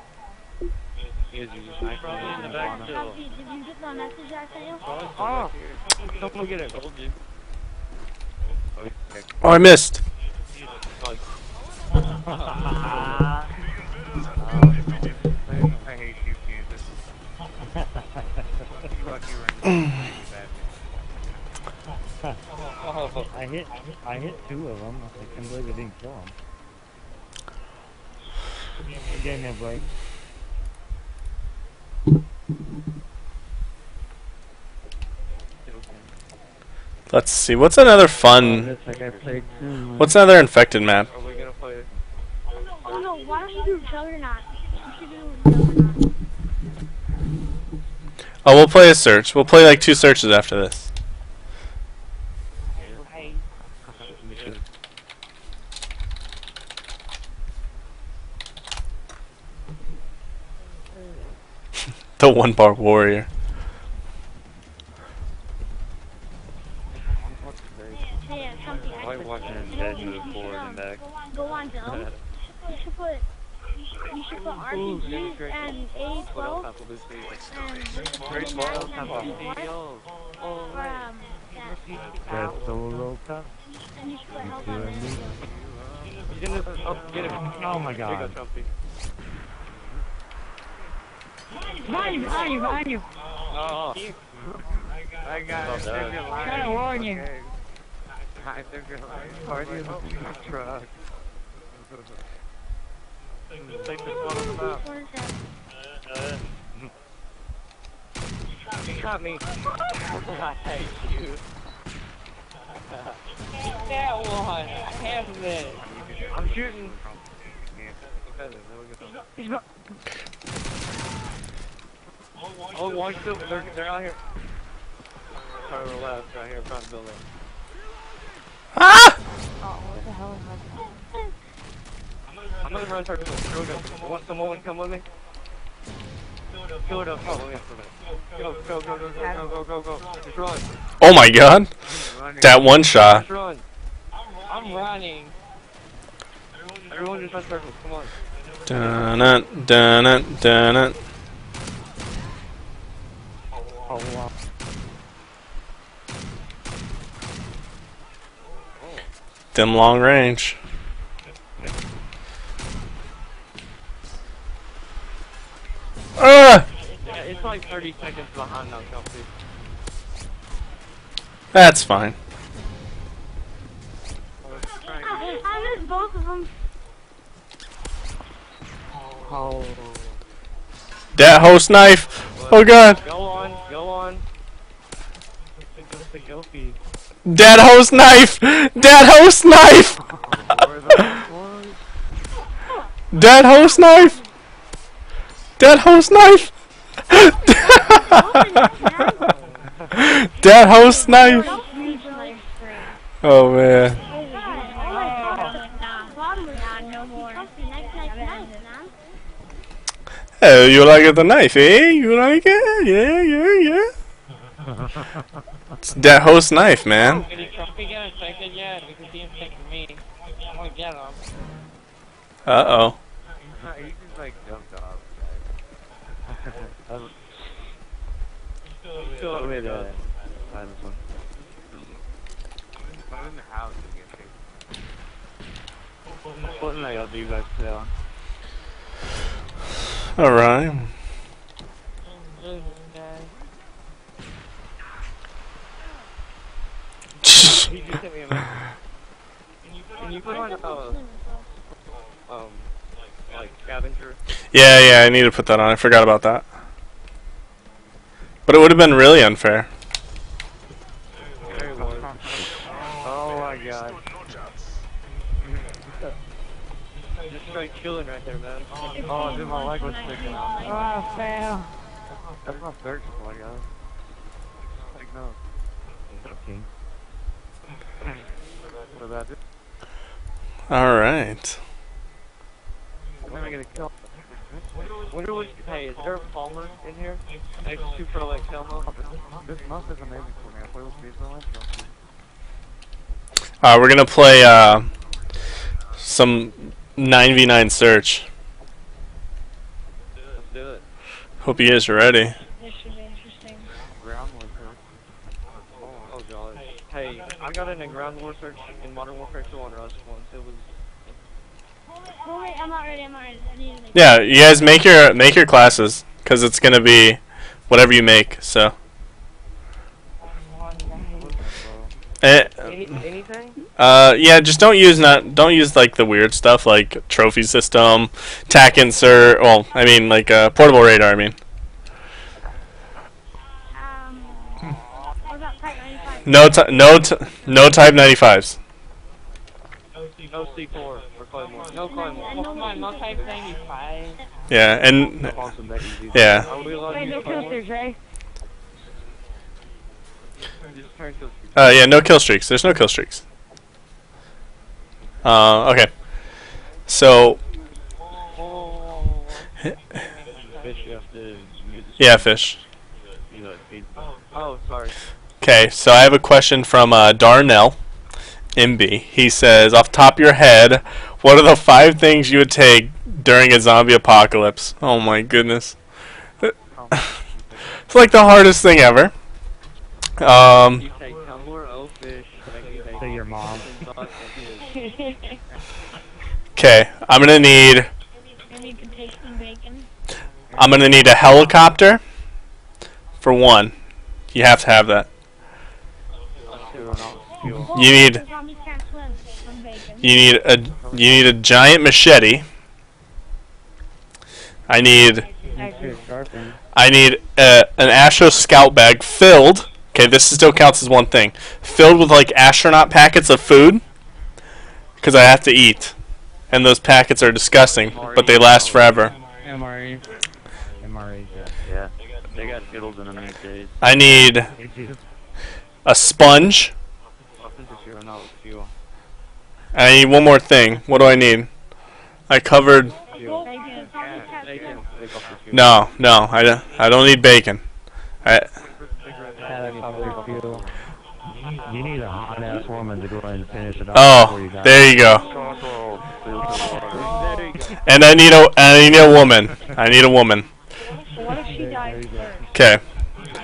He is just in the back still. Did you get the message I sent you? Oh, someone get it. Told you. Oh, I missed. I hit, I hit two of them. I can't believe I didn't kill them. Again, there, Blake. Let's see. What's another fun? Oh, Looks like I played two. What's another infected map? are we gonna play? Oh no, why don't you do Juggernaut? You should do Juggernaut. Oh, we'll play a search. We'll play like two searches after this. the one bar warrior. Go on, Bill. You should put, you should put That's so loca. You me? Oh, my god. There you go, you, behind you. Oh. I got it. I gotta warn you. I took your life. Party in the truck. Think this about. Uh, uh. What is that? He got me. I hate you. that one. I have it. I'm shooting. He's go- Oh, one still. They're, they're out here. To the left, right here in front of the building. Ah! Oh, what the hell is that? I'm gonna run towards the building. Want someone to come with me? Oh my god. That one shot. I'm running. Everyone just run circles, come on. Dun it, dun it, dun it. Oh wow. Them long range. Yeah, it's like 30 seconds behind now, Chelsea. That's fine. I, I missed both of them. Oh. That host knife. Oh god. Go on, go on. Just the go feed. Dead host knife. Dead host knife. Dead host knife. Dead host knife. Dead host knife. Oh man. Oh, you like the knife, eh? You like it? Yeah, yeah, yeah. It's that host knife, man. Did he trophy get infected yet? Because he infected me. I'm gonna get him. Uh oh. You just like jumped off. Still Wait, uh, find this one. I'm in the house again. What night I'll do you guys down? Alright. He just sent me a message. Can you put on uh, um, like scavenger? Yeah, yeah, I need to put that on. I forgot about that. But it would have been really unfair. There it was. Oh my god. Just straight chilling right there, man. Oh, dude, my leg was sticking out. Oh, fail. That's my third supply, guys. Like, no. Okay. What about it? Alright. When am gonna kill? Wonder what? Hey, is there a Palmer in here? Next to for like Selma. This month is amazing for me. I play with FIFA Life. Uh, we're gonna play uh, some 9v9 search. Let's do it. Hope you guys are ready. This should be interesting. Ground Warfare. Oh god. Hey, I got in a ground war search in Modern Warfare 2 on I, am not ready. I'm not ready. I need to make yeah, you guys make your make your classes because it's gonna be whatever you make. So. Anything? Uh, yeah, just don't use not don't use like the weird stuff like trophy system, tack insert. Well, I mean like uh, portable radar. I mean. Um, no, no, no type 95s. OC4. Yeah, and yeah, uh, yeah, no kill streaks. There's no kill streaks. Uh, okay. So yeah, fish. Okay, so I have a question from uh, Darnell, MB. He says, off top of your head, what are the five things you would take during a zombie apocalypse? Oh my goodness. it's like the hardest thing ever. Um, You take tumbler, O fish, make you take To your mom. sauce, and fish. okay, I'm gonna need Maybe you can take some bacon. I'm gonna need a helicopter for one. You have to have that. You need- the zombies can't swim from bacon. You need a you need a giant machete. I need I need uh, an Astro Scout bag filled. Okay, this still counts as one thing. Filled with like astronaut packets of food, because I have to eat, and those packets are disgusting, but they last forever. MRE. MRE. Yeah. They got Skittles in them these days. I need a sponge. Oh, this is zero, not fuel. and I need one more thing. What do I need? I covered. Bacon. Zombies can't Bacon. swim. Take off the fuel. No, no, I don't, I don't need bacon. I, You need a hot ass woman to go and finish it off oh, there you go. Charcoal, filtered water. There you go. And I need a, and I need a woman. I need a woman. What if she dies first? Okay.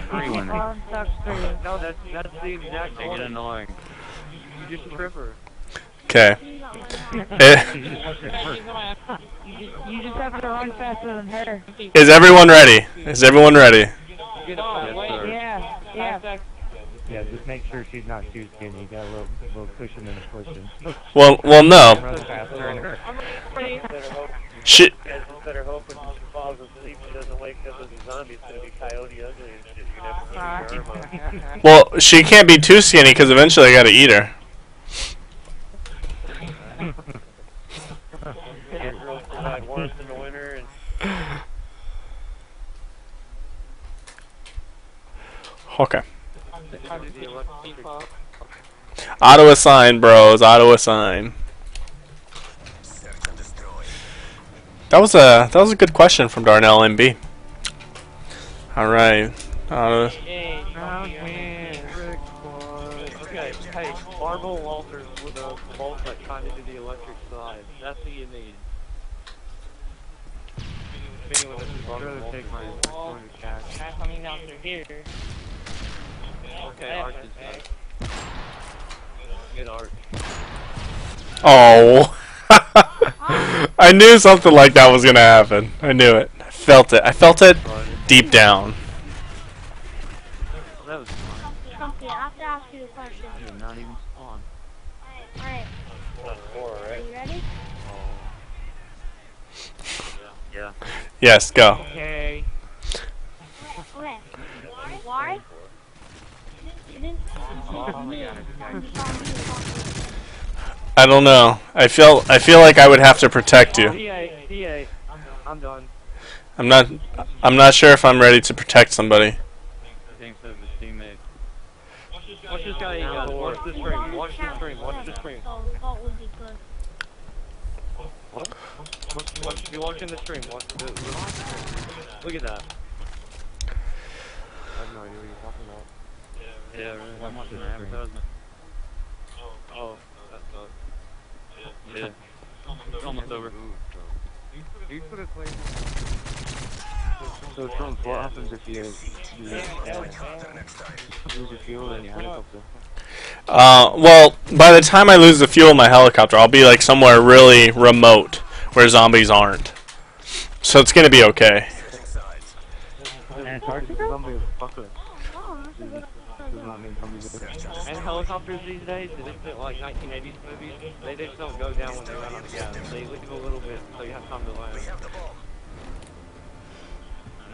Free one. Sucks for you. No, that's that's the exact They get order. annoying. Eh. her. Is everyone ready? Is everyone ready? Get on, Yes, Yeah, yeah. Yeah, just make sure she's not too skinny. You got a little, little cushion in the cushion. Well, well, no. Runs faster in her. She, better hope when she falls asleep she doesn't wake up as a zombie. It's gonna be coyote ugly and shit. You're gonna have to put your arm up. well, she can't be too skinny because eventually I gotta eat her. Get girls provide warmth in the winter and Okay. how did the electric pop? Auto assign, bros. Auto assign. Search and destroy. That was a that was a good question from Darnell MB. All right. Uh, Auto. Hey, Rick. Okay, hey, Marble Walters with a bolt that kind of to the electric side. That's what you need. If anyone has I'd Marble rather Walters. take my going to cash. Try coming down through here. Okay, Arch is back. Good art. Oh. I knew something like that was gonna happen. I knew it. I felt it. I felt it deep down. That was Trumpfy, I have to ask you a question. did not even spawn. Alright, are you ready? Oh. Yeah. Yes, go. Okay. Okay. Why? You didn't- Oh my god. I don't know. I feel I feel like I would have to protect you. I'm done. I'm not I'm not sure if I'm ready to protect somebody. Thanks to his teammate. Watch this guy. Uh, watch the stream. Watch the stream. Watch the stream. So, vote would. What? Watch, you're watching the stream. Watch the, look, look at that. I have no idea what you're talking about. Yeah, really. I'm watching the advertisement. Oh. Yeah. It's almost over. You put it like. So Trump, what happens if you you lose your fuel in your helicopter? Uh, well, by the time I lose the fuel in my helicopter, I'll be like somewhere really remote where zombies aren't. So it's gonna be okay. Antarctica zombie is fucker. Oh, that's a good Does not mean zombies are And helicopters these days, they just like 1980s movies, they just don't go down when they run out of gas. They leave a little bit so you have time to land. Not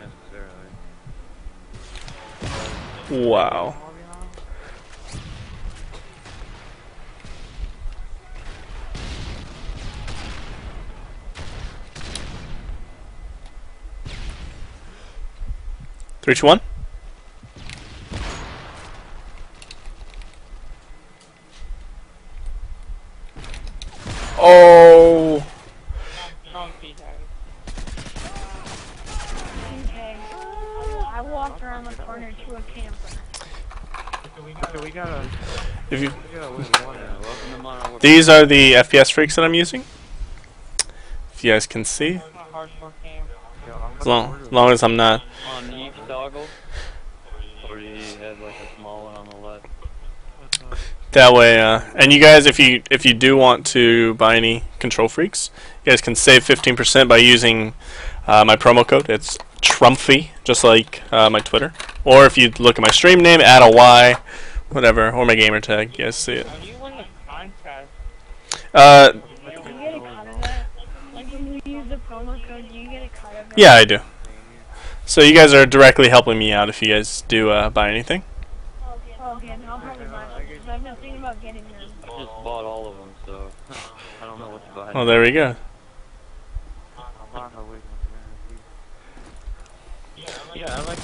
necessarily. Wow. Three, two, one. Oh. Okay. I walked around the corner to a camper. So we gotta, If you, we gotta win one now. Welcome to Modern Warfare. these are the FPS Freeks that I'm using. If you guys can see, as long, as long as I'm not. On each toggle, or you had like a small one on the left. That way, uh, and you guys, if you if you do want to buy any KontrolFreeks, you guys can save 15% by using uh, my promo code. It's Trumpfy, just like uh, my Twitter. Or if you look at my stream name, add a Y, whatever, or my gamer tag, you guys see it. you win the contest? Uh, Do you get a cut of it? Like when you use the promo code, do you get a cut of it? yeah, I do. So you guys are directly helping me out if you guys do uh, buy anything. Okay, no, I'll probably buy them. 'cause I've been thinking about getting them. I just bought all of them, so I don't Well, there we go. Yeah, I like.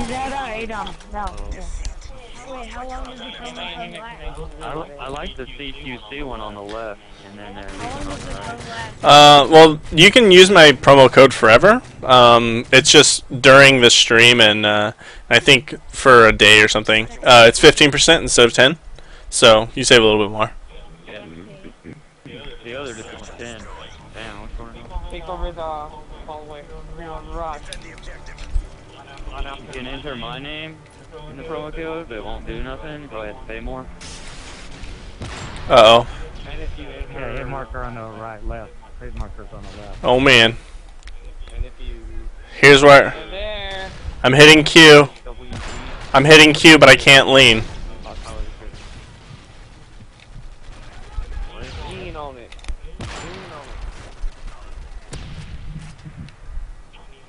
Is that? Um, no. Wait, how long does last? I, like the CQC one on the left, and then long on the right. Uh, well, you can use my promo code forever. Um, it's just during the stream, and uh, I think for a day or something. Uh, it's 15% instead of 10, so you save a little bit more. Yeah. The other just went 10. Damn, what's going on? Take over the hallway. We're on rock. You can enter my name in the promo code, but it won't do nothing. You probably have to pay more. Uh oh. And if you Yeah, enter, hit marker on the right, left. Hit markers on the left. Oh man. and if you Here's where I'm hitting Q. WG, I'm hitting Q, but I can't lean. I'll tell you this. Lean on it. Lean on it.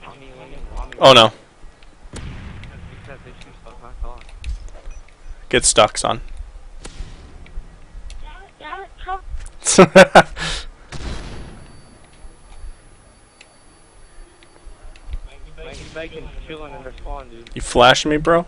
Tommy, lean, Tommy. Oh no. Except they shoot stuff back on. Get stuck, son. Yeah, Trump. Mikey Bacon's chilling in their spawn, dude. you flashing me, bro?